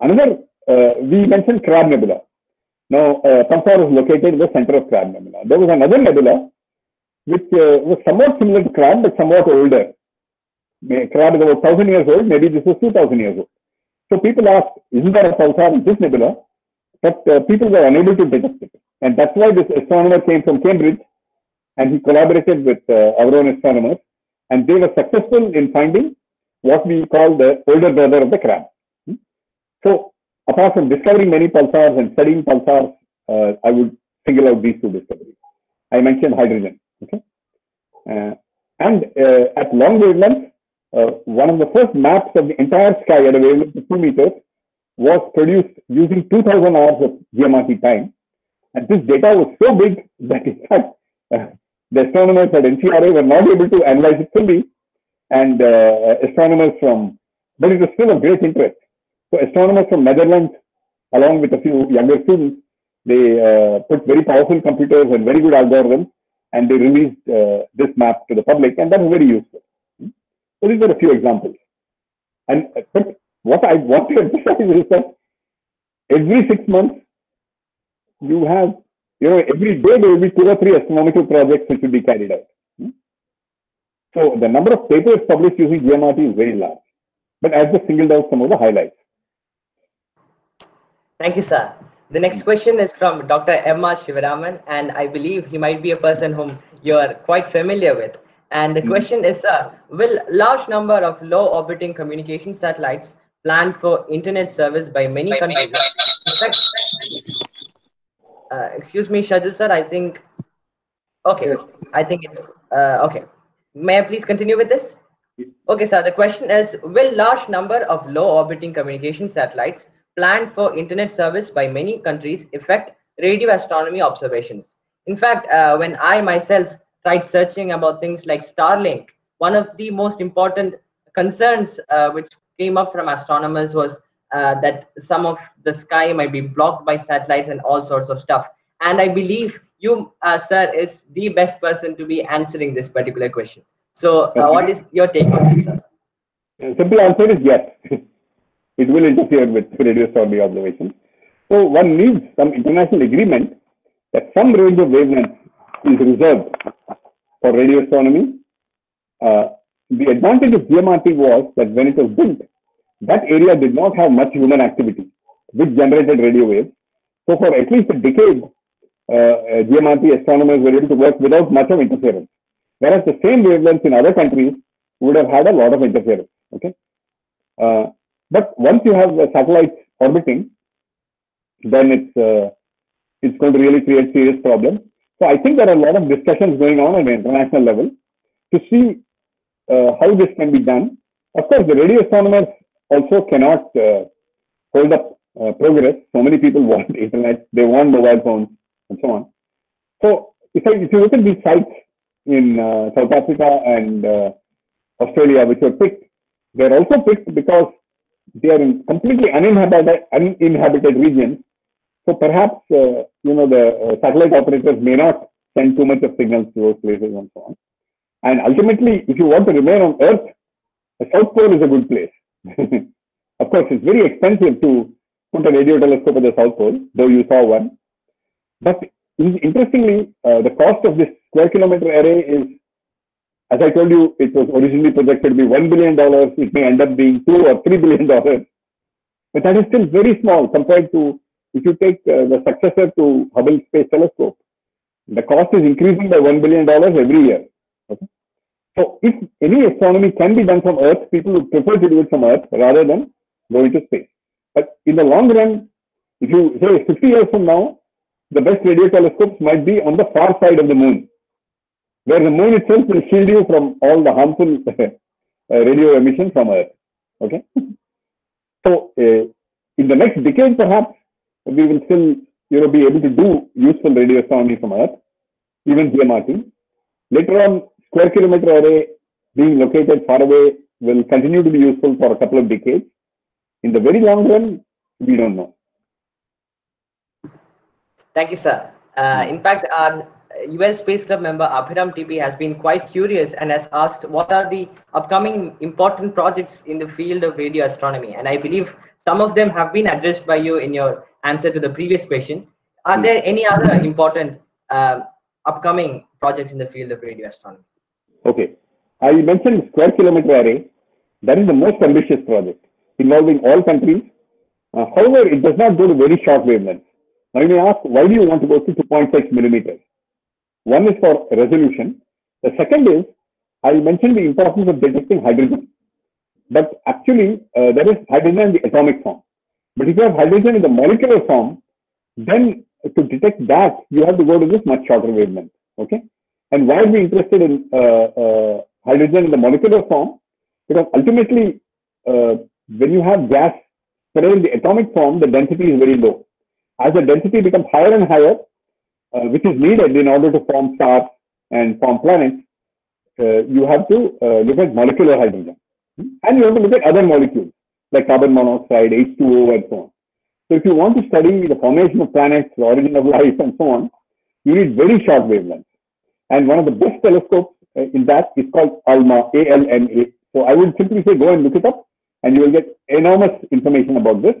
Another, uh, we mentioned Crab Nebula. Now, uh, pulsar is located in the center of Crab Nebula. There was another nebula which uh, was somewhat similar to Crab but somewhat older. Crab is about 1000 years old, maybe this was 2000 years old. So people asked, isn't there a pulsar in this nebula? But uh, people were unable to detect it. And that's why this astronomer came from Cambridge and he collaborated with uh, our own astronomers and they were successful in finding what we call the older brother of the crab. Hmm? So apart from discovering many pulsars and studying pulsars, uh, I would single out these two discoveries. I mentioned hydrogen. Okay, uh, and uh, at long wavelength, uh, one of the first maps of the entire sky at a wavelength of two meters was produced using 2,000 hours of GMRT time. And this data was so big that in fact uh, the astronomers at NCRA were not able to analyze it fully, and uh, astronomers from, but it was still of great interest. So astronomers from Netherlands, along with a few younger students, they uh, put very powerful computers and very good algorithms, and they released uh, this map to the public, and that was very useful. So these are a few examples. And uh, but what I want to emphasize is that every six months, you have, you know, every day there will be two or three astronomical projects which will be carried out. Hmm? So the number of papers published using GMRT is very large. But I've just singled out some of the highlights. Thank you, sir. The next hmm. question is from Dr. Emma Shivaraman, and I believe he might be a person whom you are quite familiar with. And the question is, sir, will large number of low orbiting communication satellites planned for internet service by many countries? Uh, excuse me, Shajil sir, I think. Okay, I think it's uh, okay. May I please continue with this? Okay, sir. The question is: Will large number of low orbiting communication satellites planned for internet service by many countries affect radio astronomy observations? In fact, uh, when I myself tried searching about things like Starlink, one of the most important concerns uh, which came up from astronomers was uh, that some of the sky might be blocked by satellites and all sorts of stuff. And I believe you, uh, sir, is the best person to be answering this particular question. So, uh, what is your take on this, sir? The simple answer is yes. it will interfere with radio astronomy observations. So one needs some international agreement that some range of wavelength is reserved for radio astronomy. Uh, the advantage of GMRT was that when it was built, that area did not have much human activity, which generated radio waves. So for at least a decade, uh, GMRT astronomers were able to work without much of interference. Whereas the same wavelengths in other countries would have had a lot of interference. Okay. Uh, but once you have the satellites orbiting, then it's uh, it's going to really create serious problems. So I think there are a lot of discussions going on at an international level to see uh, how this can be done. Of course, the radio astronomers also cannot uh, hold up uh, progress. So many people want internet, they want mobile phones, and so on. So if, I, if you look at these sites in uh, South Africa and uh, Australia, which were picked, they're also picked because they are in completely uninhabited, uninhabited regions. So perhaps uh, you know the uh, satellite operators may not send too much of signals to those places and so on. And ultimately, if you want to remain on Earth, the South Pole is a good place. of course, it's very expensive to put a radio telescope at the South Pole, though you saw one. But interestingly, uh, the cost of this square kilometer array is as I told you, it was originally projected to be $1 billion. It may end up being 2 or $3 billion. But that is still very small compared to if you take uh, the successor to Hubble Space Telescope. The cost is increasing by $1 billion every year. Okay? So if any astronomy can be done from Earth, people would prefer to do it from Earth rather than go into space. But in the long run, if you say 50 years from now, the best radio telescopes might be on the far side of the moon where the moon itself will shield you from all the harmful uh, radio emission from Earth. Okay. So uh, in the next decade, perhaps we will still, you know, be able to do useful radio astronomy from Earth, even GMRT. Later on, square kilometer array being located far away will continue to be useful for a couple of decades. In the very long run, we don't know. Thank you, sir. Uh, in fact, our US Space Club member Abhiram TP has been quite curious and has asked what are the upcoming important projects in the field of radio astronomy. And I believe some of them have been addressed by you in your answer to the previous question. Are there any other important uh, upcoming projects in the field of radio astronomy? Okay. I mentioned Square Kilometer Array. That is the most ambitious project involving all countries. Uh, however, it does not go to very short wavelengths. Now you may ask, why do you want to go to 2.6 millimeters? One is for resolution. The second is, I mentioned the importance of detecting hydrogen. But actually, uh, there is hydrogen in the atomic form. But if you have hydrogen in the molecular form, then to detect that, you have to go to this much shorter wavelength. Okay. And why are we interested in uh, uh, hydrogen in the molecular form? Because ultimately, uh, when you have gas spread in the atomic form, the density is very low. As the density becomes higher and higher, uh, which is needed in order to form stars and form planets, uh, you have to uh, look at molecular hydrogen. And you have to look at other molecules like carbon monoxide, H2O, and so on. So if you want to study the formation of planets, the origin of life, and so on, you need very short wavelengths. And one of the best telescopes uh, in that is called ALMA, A-L-M-A. So I would simply say go and look it up, and you will get enormous information about this.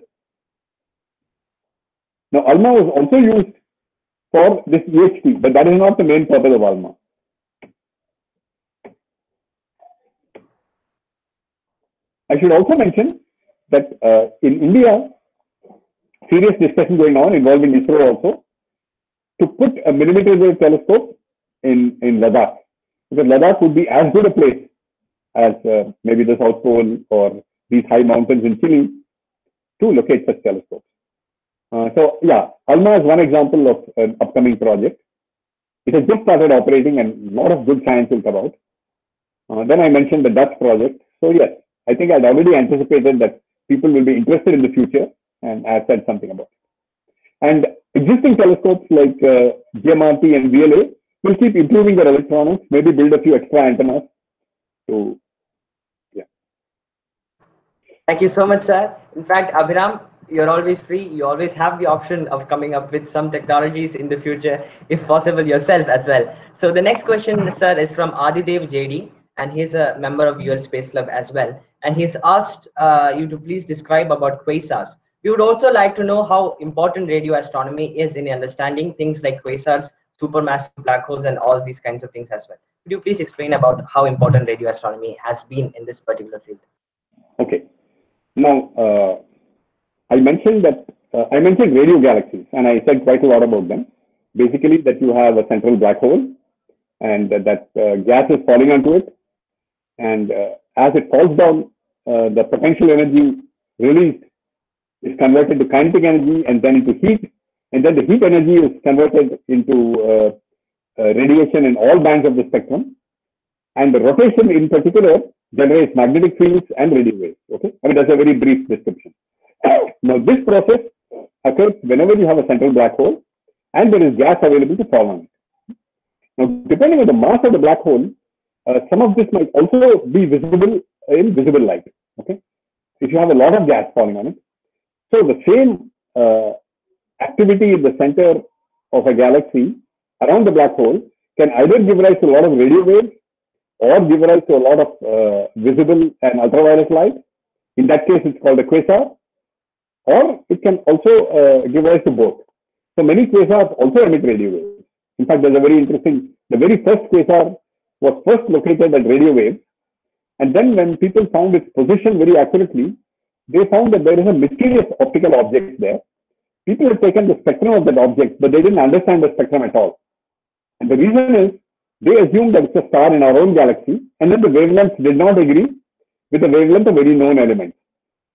Now, ALMA was also used for this EHT, but that is not the main purpose of ALMA. I should also mention that uh, in India, serious discussion going on involving ISRO also to put a millimeter wave telescope in, in Ladakh. Because Ladakh would be as good a place as uh, maybe the South Pole or these high mountains in Chile to locate such telescopes. Uh, so yeah, ALMA is one example of an upcoming project. It has just started operating and a lot of good science will come out. Uh, then I mentioned the Dutch project. So yes, I think I'd already anticipated that people will be interested in the future and I said something about it. And existing telescopes like uh, GMRT and VLA will keep improving their electronics, maybe build a few extra antennas to Thank you so much, sir. In fact, Abhiram, you're always free. You always have the option of coming up with some technologies in the future, if possible, yourself as well. So the next question, sir, is from Adidev JD, and he's a member of UL Space Club as well. And he's asked uh, you to please describe about quasars. We would also like to know how important radio astronomy is in understanding things like quasars, supermassive black holes, and all these kinds of things as well. Could you please explain about how important radio astronomy has been in this particular field? Okay. Now, uh, I mentioned that uh, I mentioned radio galaxies, and I said quite a lot about them. Basically, that you have a central black hole, and that, that uh, gas is falling onto it, and uh, as it falls down, uh, the potential energy released is converted to kinetic energy, and then into heat, and then the heat energy is converted into uh, radiation in all bands of the spectrum, and the rotation in particular generates magnetic fields and radio waves. Okay, I mean that's a very brief description. now this process occurs whenever you have a central black hole and there is gas available to fall on it. Now, depending on the mass of the black hole, uh, some of this might also be visible in visible light. Okay, if you have a lot of gas falling on it, so the same uh, activity in the center of a galaxy around the black hole can either give rise to a lot of radio waves or give rise to a lot of uh, visible and ultraviolet light. In that case, it's called a quasar. Or it can also uh, give rise to both. So many quasars also emit radio waves. In fact, there's a very interesting, the very first quasar was first located at radio waves. And then when people found its position very accurately, they found that there is a mysterious optical object there. People had taken the spectrum of that object, but they didn't understand the spectrum at all. And the reason is they assumed that it's a star in our own galaxy, and then the wavelengths did not agree with the wavelength of very known elements.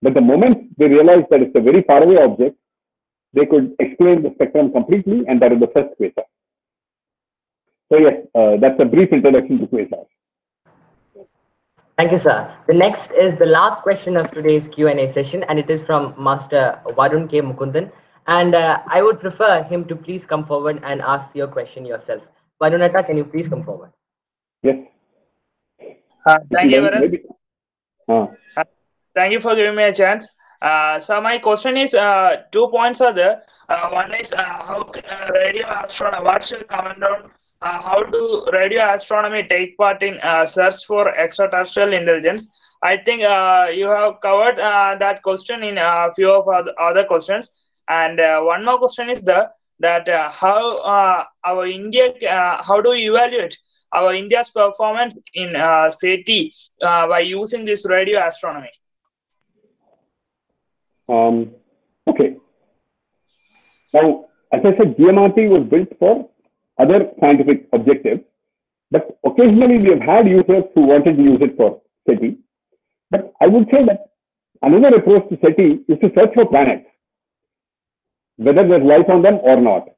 But the moment they realized that it's a very faraway object, they could explain the spectrum completely, and that is the first quasar. So yes, uh, that's a brief introduction to quasars. Thank you, sir. The next is the last question of today's Q&A session, and it is from Master Varun K. Mukundan. And uh, I would prefer him to please come forward and ask your question yourself. Varunata, can you please come forward? Yes. Uh, thank you, Varun. Uh. Uh, thank you for giving me a chance. Uh, so my question is, uh, two points are there. Uh, one is uh, how uh, radio astronomy, what's your comment on uh, how do radio astronomy take part in uh, search for extraterrestrial intelligence? I think uh, you have covered uh, that question in a few of other, questions. And uh, one more question is the that uh, how our India, how do you evaluate our India's performance in SETI by using this radio astronomy? Um, okay. Now, as I said, GMRT was built for other scientific objectives, but occasionally we have had users who wanted to use it for SETI. But I would say that another approach to SETI is to search for planets, whether there's life on them or not.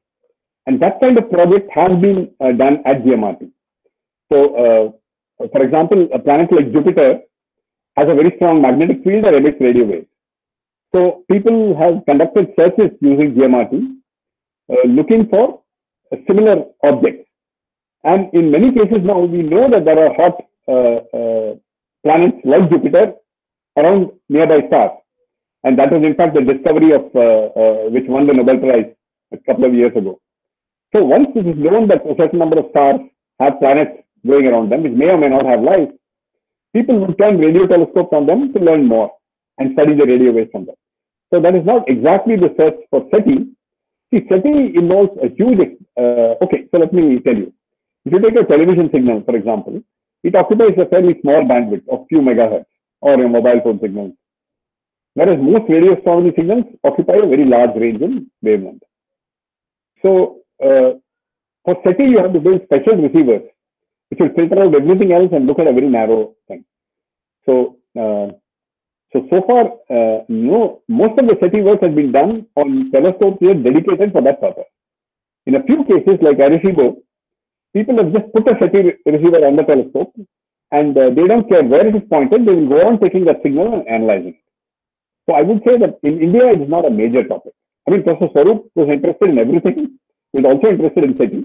And that kind of project has been uh, done at GMRT. So, uh, for example, a planet like Jupiter has a very strong magnetic field that emits radio waves. So people have conducted searches using GMRT, uh, looking for similar objects. And in many cases now, we know that there are hot uh, uh, planets like Jupiter around nearby stars. And that was in fact the discovery of uh, which won the Nobel Prize a couple of years ago. So once it is known that a certain number of stars have planets going around them, which may or may not have life, people would turn radio telescopes on them to learn more and study the radio waves from them. So that is not exactly the search for SETI. See, SETI involves a huge, uh, okay, so let me tell you. If you take a television signal, for example, it occupies a fairly small bandwidth of few megahertz or a mobile phone signal. whereas most radio astronomy signals occupy a very large range in wavelength. So uh, for SETI, you have to build special receivers which will filter out everything else and look at a very narrow thing. So, uh, so so far, uh, no, most of the SETI work has been done on telescopes here dedicated for that purpose. In a few cases, like Arecibo, people have just put a SETI receiver on the telescope and uh, they don't care where it is pointed, they will go on taking that signal and analyzing it. So I would say that in India, it is not a major topic. I mean, Professor Swarup was interested in everything. He was also interested in SETI.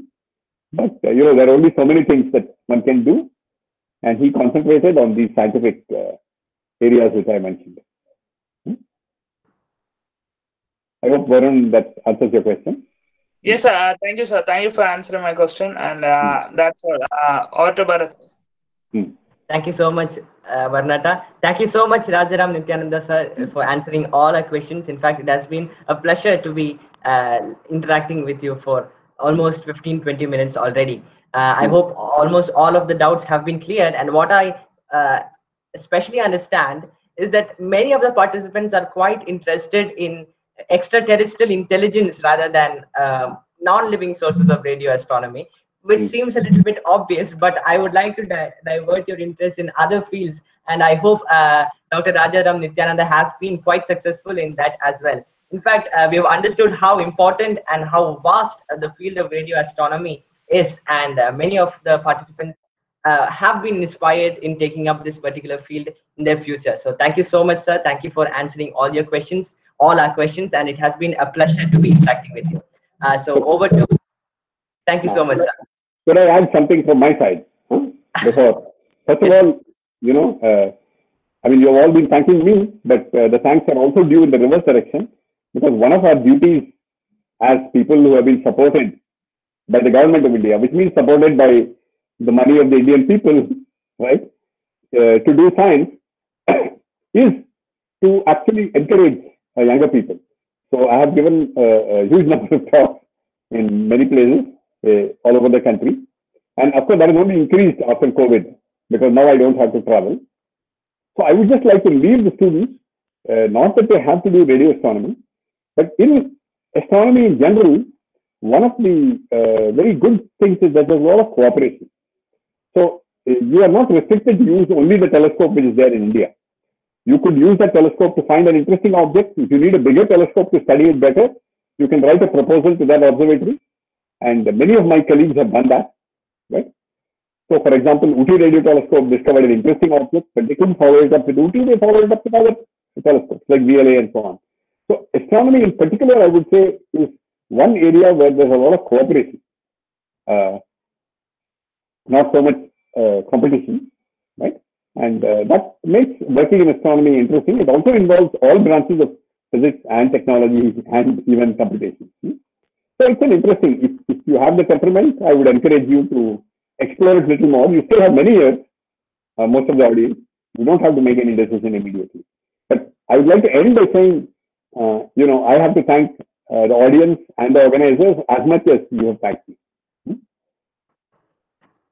But, uh, you know, there are only so many things that one can do. And he concentrated on these scientific uh, areas which I mentioned. Hmm? I hope, Varun, that answers your question. Yes, sir. Uh, thank you, sir. Thank you for answering my question. And uh, that's all. Uh, over to Bharat. Hmm. Thank you so much, uh, Varnata. Thank you so much, Rajaram Nityananda sir, for answering all our questions. In fact, it has been a pleasure to be uh, interacting with you for almost 15 20 minutes already. Uh, I hope almost all of the doubts have been cleared. And what I uh, especially understand is that many of the participants are quite interested in extraterrestrial intelligence rather than um, non-living sources of radio astronomy which Mm. seems a little bit obvious, but I would like to di- divert your interest in other fields. And I hope uh, Dr. Rajaram Nityananda has been quite successful in that as well. In fact, uh, we have understood how important and how vast uh, the field of radio astronomy is, and uh, many of the participants uh, have been inspired in taking up this particular field in their future. So, thank you so much, sir. Thank you for answering all your questions, all our questions, and it has been a pleasure to be interacting with you. Uh, so, over to Thank you so much, sir. Could I add something from my side? Huh? Before, first of Yes. all, you know, uh, I mean, you have all been thanking me, but uh, the thanks are also due in the reverse direction because one of our duties as people who have been supported by the government of India, which means supported by the money of the Indian people, right, uh, to do science, is to actually encourage uh, younger people. So I have given uh, a huge number of talks in many places uh, all over the country. And of course, that has only increased after COVID because now I don't have to travel. So I would just like to leave the students, uh, not that they have to do radio astronomy, but in astronomy in general, one of the uh, very good things is that there's a lot of cooperation. So you are not restricted to use only the telescope which is there in India. You could use that telescope to find an interesting object. If you need a bigger telescope to study it better, you can write a proposal to that observatory. And many of my colleagues have done that, right? So, for example, Ooty radio telescope discovered an interesting object, but they couldn't follow it up with Ooty. they followed it up with other telescopes like VLA and so on. So, astronomy in particular, I would say, is one area where there's a lot of cooperation, uh, not so much uh, competition, right? And uh, that makes working in astronomy interesting. It also involves all branches of physics and technology and even computation. hmm? So it's an interesting. If, if you have the temperament, I would encourage you to explore it a little more. You still have many years, uh, most of the audience. You don't have to make any decision immediately. But I would like to end by saying, uh, you know, I have to thank uh, the audience and the organizers as much as you have thanked me.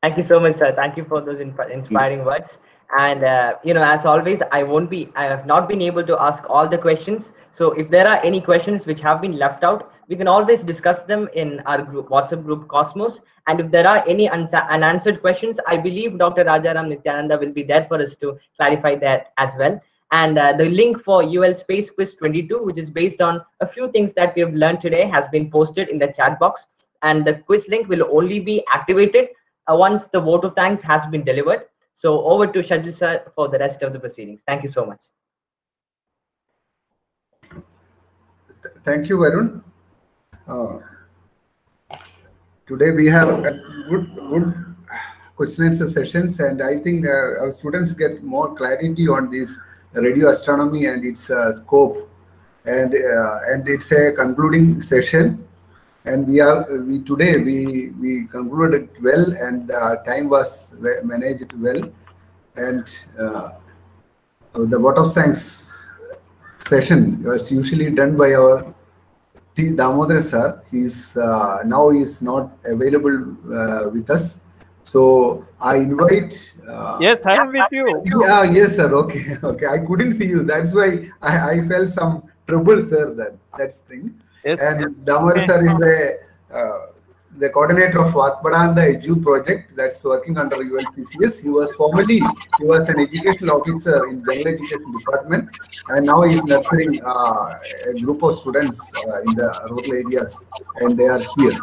Thank you so much, sir. Thank you for those insp- inspiring words. And uh, you know, as always, I won't be. I have not been able to ask all the questions. So if there are any questions which have been left out, we can always discuss them in our group WhatsApp group Cosmos. And if there are any unanswered questions, I believe Dr. Rajaram Nityananda will be there for us to clarify that as well. And uh, the link for UL Space Quiz 22, which is based on a few things that we have learned today, has been posted in the chat box. And the quiz link will only be activated once the vote of thanks has been delivered. So over to Shajil sir for the rest of the proceedings. Thank you so much. Thank you, Varun. Uh, today we have a good, good question and answer sessions, and I think uh, our students get more clarity on this radio astronomy and its uh, scope. And uh, and it's a concluding session, and we are we today we we concluded well, and the time was managed well, and uh, the vote of thanks session was usually done by our T. Damodar sir. He's uh, now is not available uh, with us. So I invite. Uh, Yes, I am with you. yeah, yes, sir. Okay, okay. I couldn't see you. That's why I, I felt some trouble, sir. That that's thing. Yes, And Damar sir is the uh, the coordinator of the Edu project that's working under ULCCS. He was formerly he was an educational officer in general education department, and now he is nurturing uh, a group of students uh, in the rural areas, and they are here.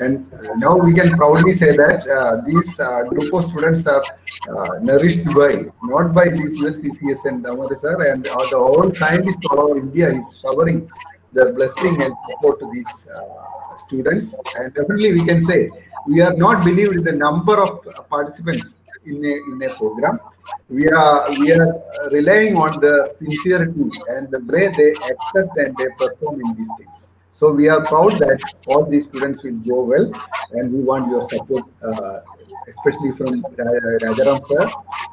And now we can proudly say that uh, these uh, group of students are uh, nourished by, not by these ULCCS and Damar sir, and uh, the whole scientists all over India is showering their blessing and support to these uh, students. And definitely we can say we are not believed in the number of participants in a, in a program. We are we are relying on the sincerity and the way they accept and they perform in these things. So we are proud that all these students will go well, and we want your support, uh, especially from Ra- Rajaram sir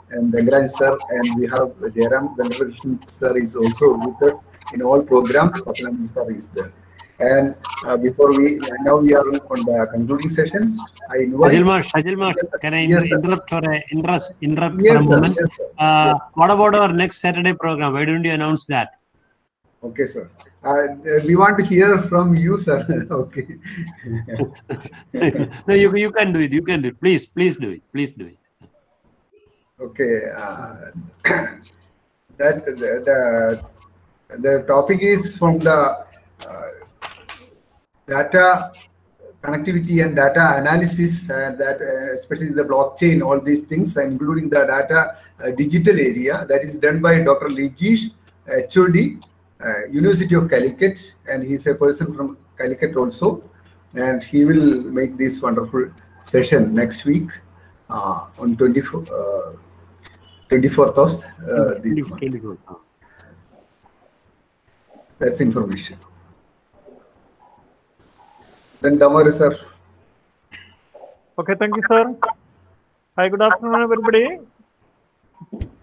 and Rangaraj sir, and we have Jairam Venkatesh sir is also with us in all programs. Pathanam sir is there. And uh, before we now we are on the concluding sessions. I invite. Shajil Mash, can I Yes, interrupt for a interrupt, interrupt Yes, for a moment? Yes. Uh, what about our next Saturday program? Why don't you announce that? Okay, sir. Uh, we want to hear from you, sir. okay. no, you, you can do it. You can do it. Please, please do it. Please do it. Okay. Uh, that the, the the topic is from the uh, data connectivity and data analysis, and that uh, especially the blockchain, all these things, including the data uh, digital area, that is done by Dr. Lijish, HOD, uh, University of Calicut, and he's a person from Calicut also, and he will make this wonderful session next week uh, on 24, uh, 24th of uh, this month. That's information. Then Damar sir. Okay, thank you, sir. Hi, good afternoon, everybody.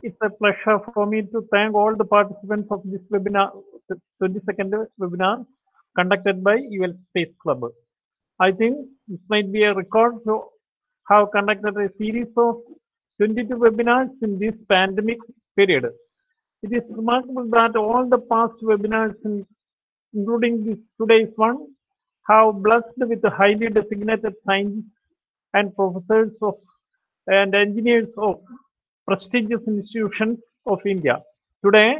It's a pleasure for me to thank all the participants of this webinar, the 22nd webinar conducted by UL Space Club. I think this might be a record to have conducted a series of 22 webinars in this pandemic period. It is remarkable that all the past webinars, including this today's one, have blessed with highly designated scientists and professors of and engineers of prestigious institutions of India. Today,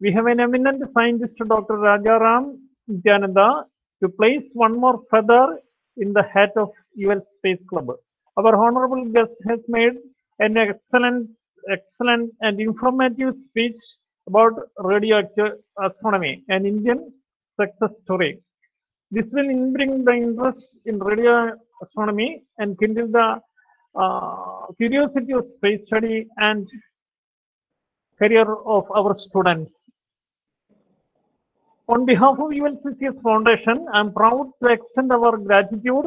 we have an eminent scientist, Dr. Rajaram Nityananda, to place one more feather in the hat of UL Space Club. Our honorable guest has made an excellent, excellent and informative speech about radioactive astronomy, an Indian success story. This will bring the interest in radio astronomy and kindle the uh, curiosity of space study and career of our students. On behalf of ULCCS Foundation, I am proud to extend our gratitude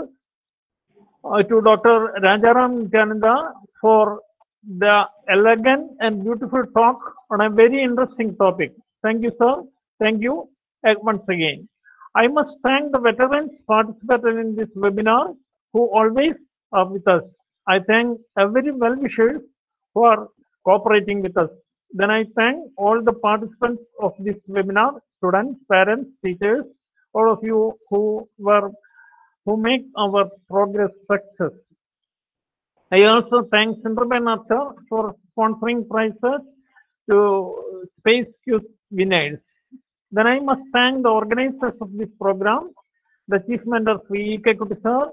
uh, to Dr. Rajaram Nityananda for the elegant and beautiful talk on a very interesting topic. Thank you, sir. Thank you once again. I must thank the veterans participating in this webinar who always are with us. I thank every well-wishers who are cooperating with us. Then I thank all the participants of this webinar, students, parents, teachers, all of you who were who make our progress success. I also thank Sundarban Archer for sponsoring prizes to Space Youth winners. Then I must thank the organizers of this program, the Chief Mentor Sri E. K. Kuti sir,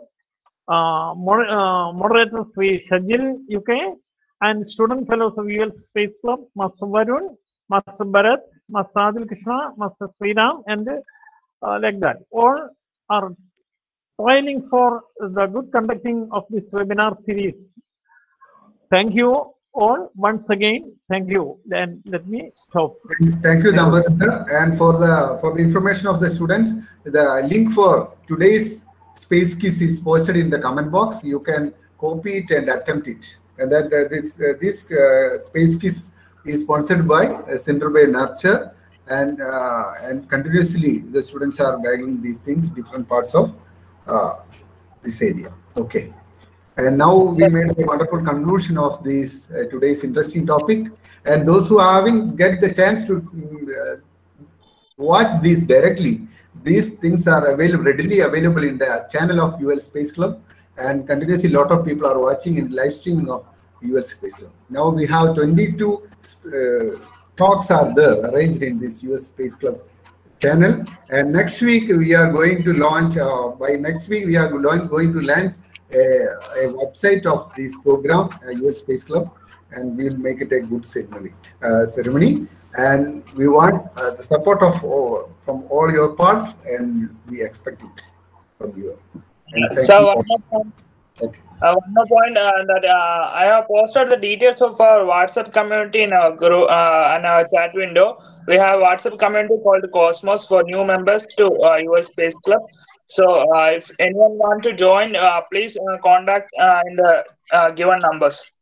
uh, uh, moderator Sri Shajil UK, and student fellows of UL Space Club, Master Varun, Master Bharat, Master Adil Krishna, Master Sriram, and uh, like that. All are toiling for the good conducting of this webinar series. Thank you all once again. Thank you. Then let me stop. Thank you, Damar sir. And for the for the information of the students, the link for today's space quiz is posted in the comment box. You can copy it and attempt it. And that, this uh, this uh, space quiz is sponsored by uh, by Nurture, and uh, and continuously the students are bagging these things different parts of uh, this area. Okay. And now we made a wonderful conclusion of this uh, today's interesting topic. And those who are having get the chance to mm, uh, watch this directly, these things are available readily available in the channel of UL Space Club, and continuously a lot of people are watching in live streaming of UL Space Club. Now we have 22 uh, talks are there arranged in this UL Space Club channel. And next week we are going to launch. Uh, by next week we are going going to launch a, a website of this program, uh, UL Space Club, and we'll make it a good ceremony. Uh, ceremony, and we want uh, the support of all, from all your part, and we expect it from you. So Okay. uh, one more point uh, that uh, I have posted the details of our WhatsApp community in our group uh, our chat window. We have WhatsApp community called Cosmos for new members to uh, your Space Club. So uh, if anyone want to join, uh, please uh, contact in the given numbers.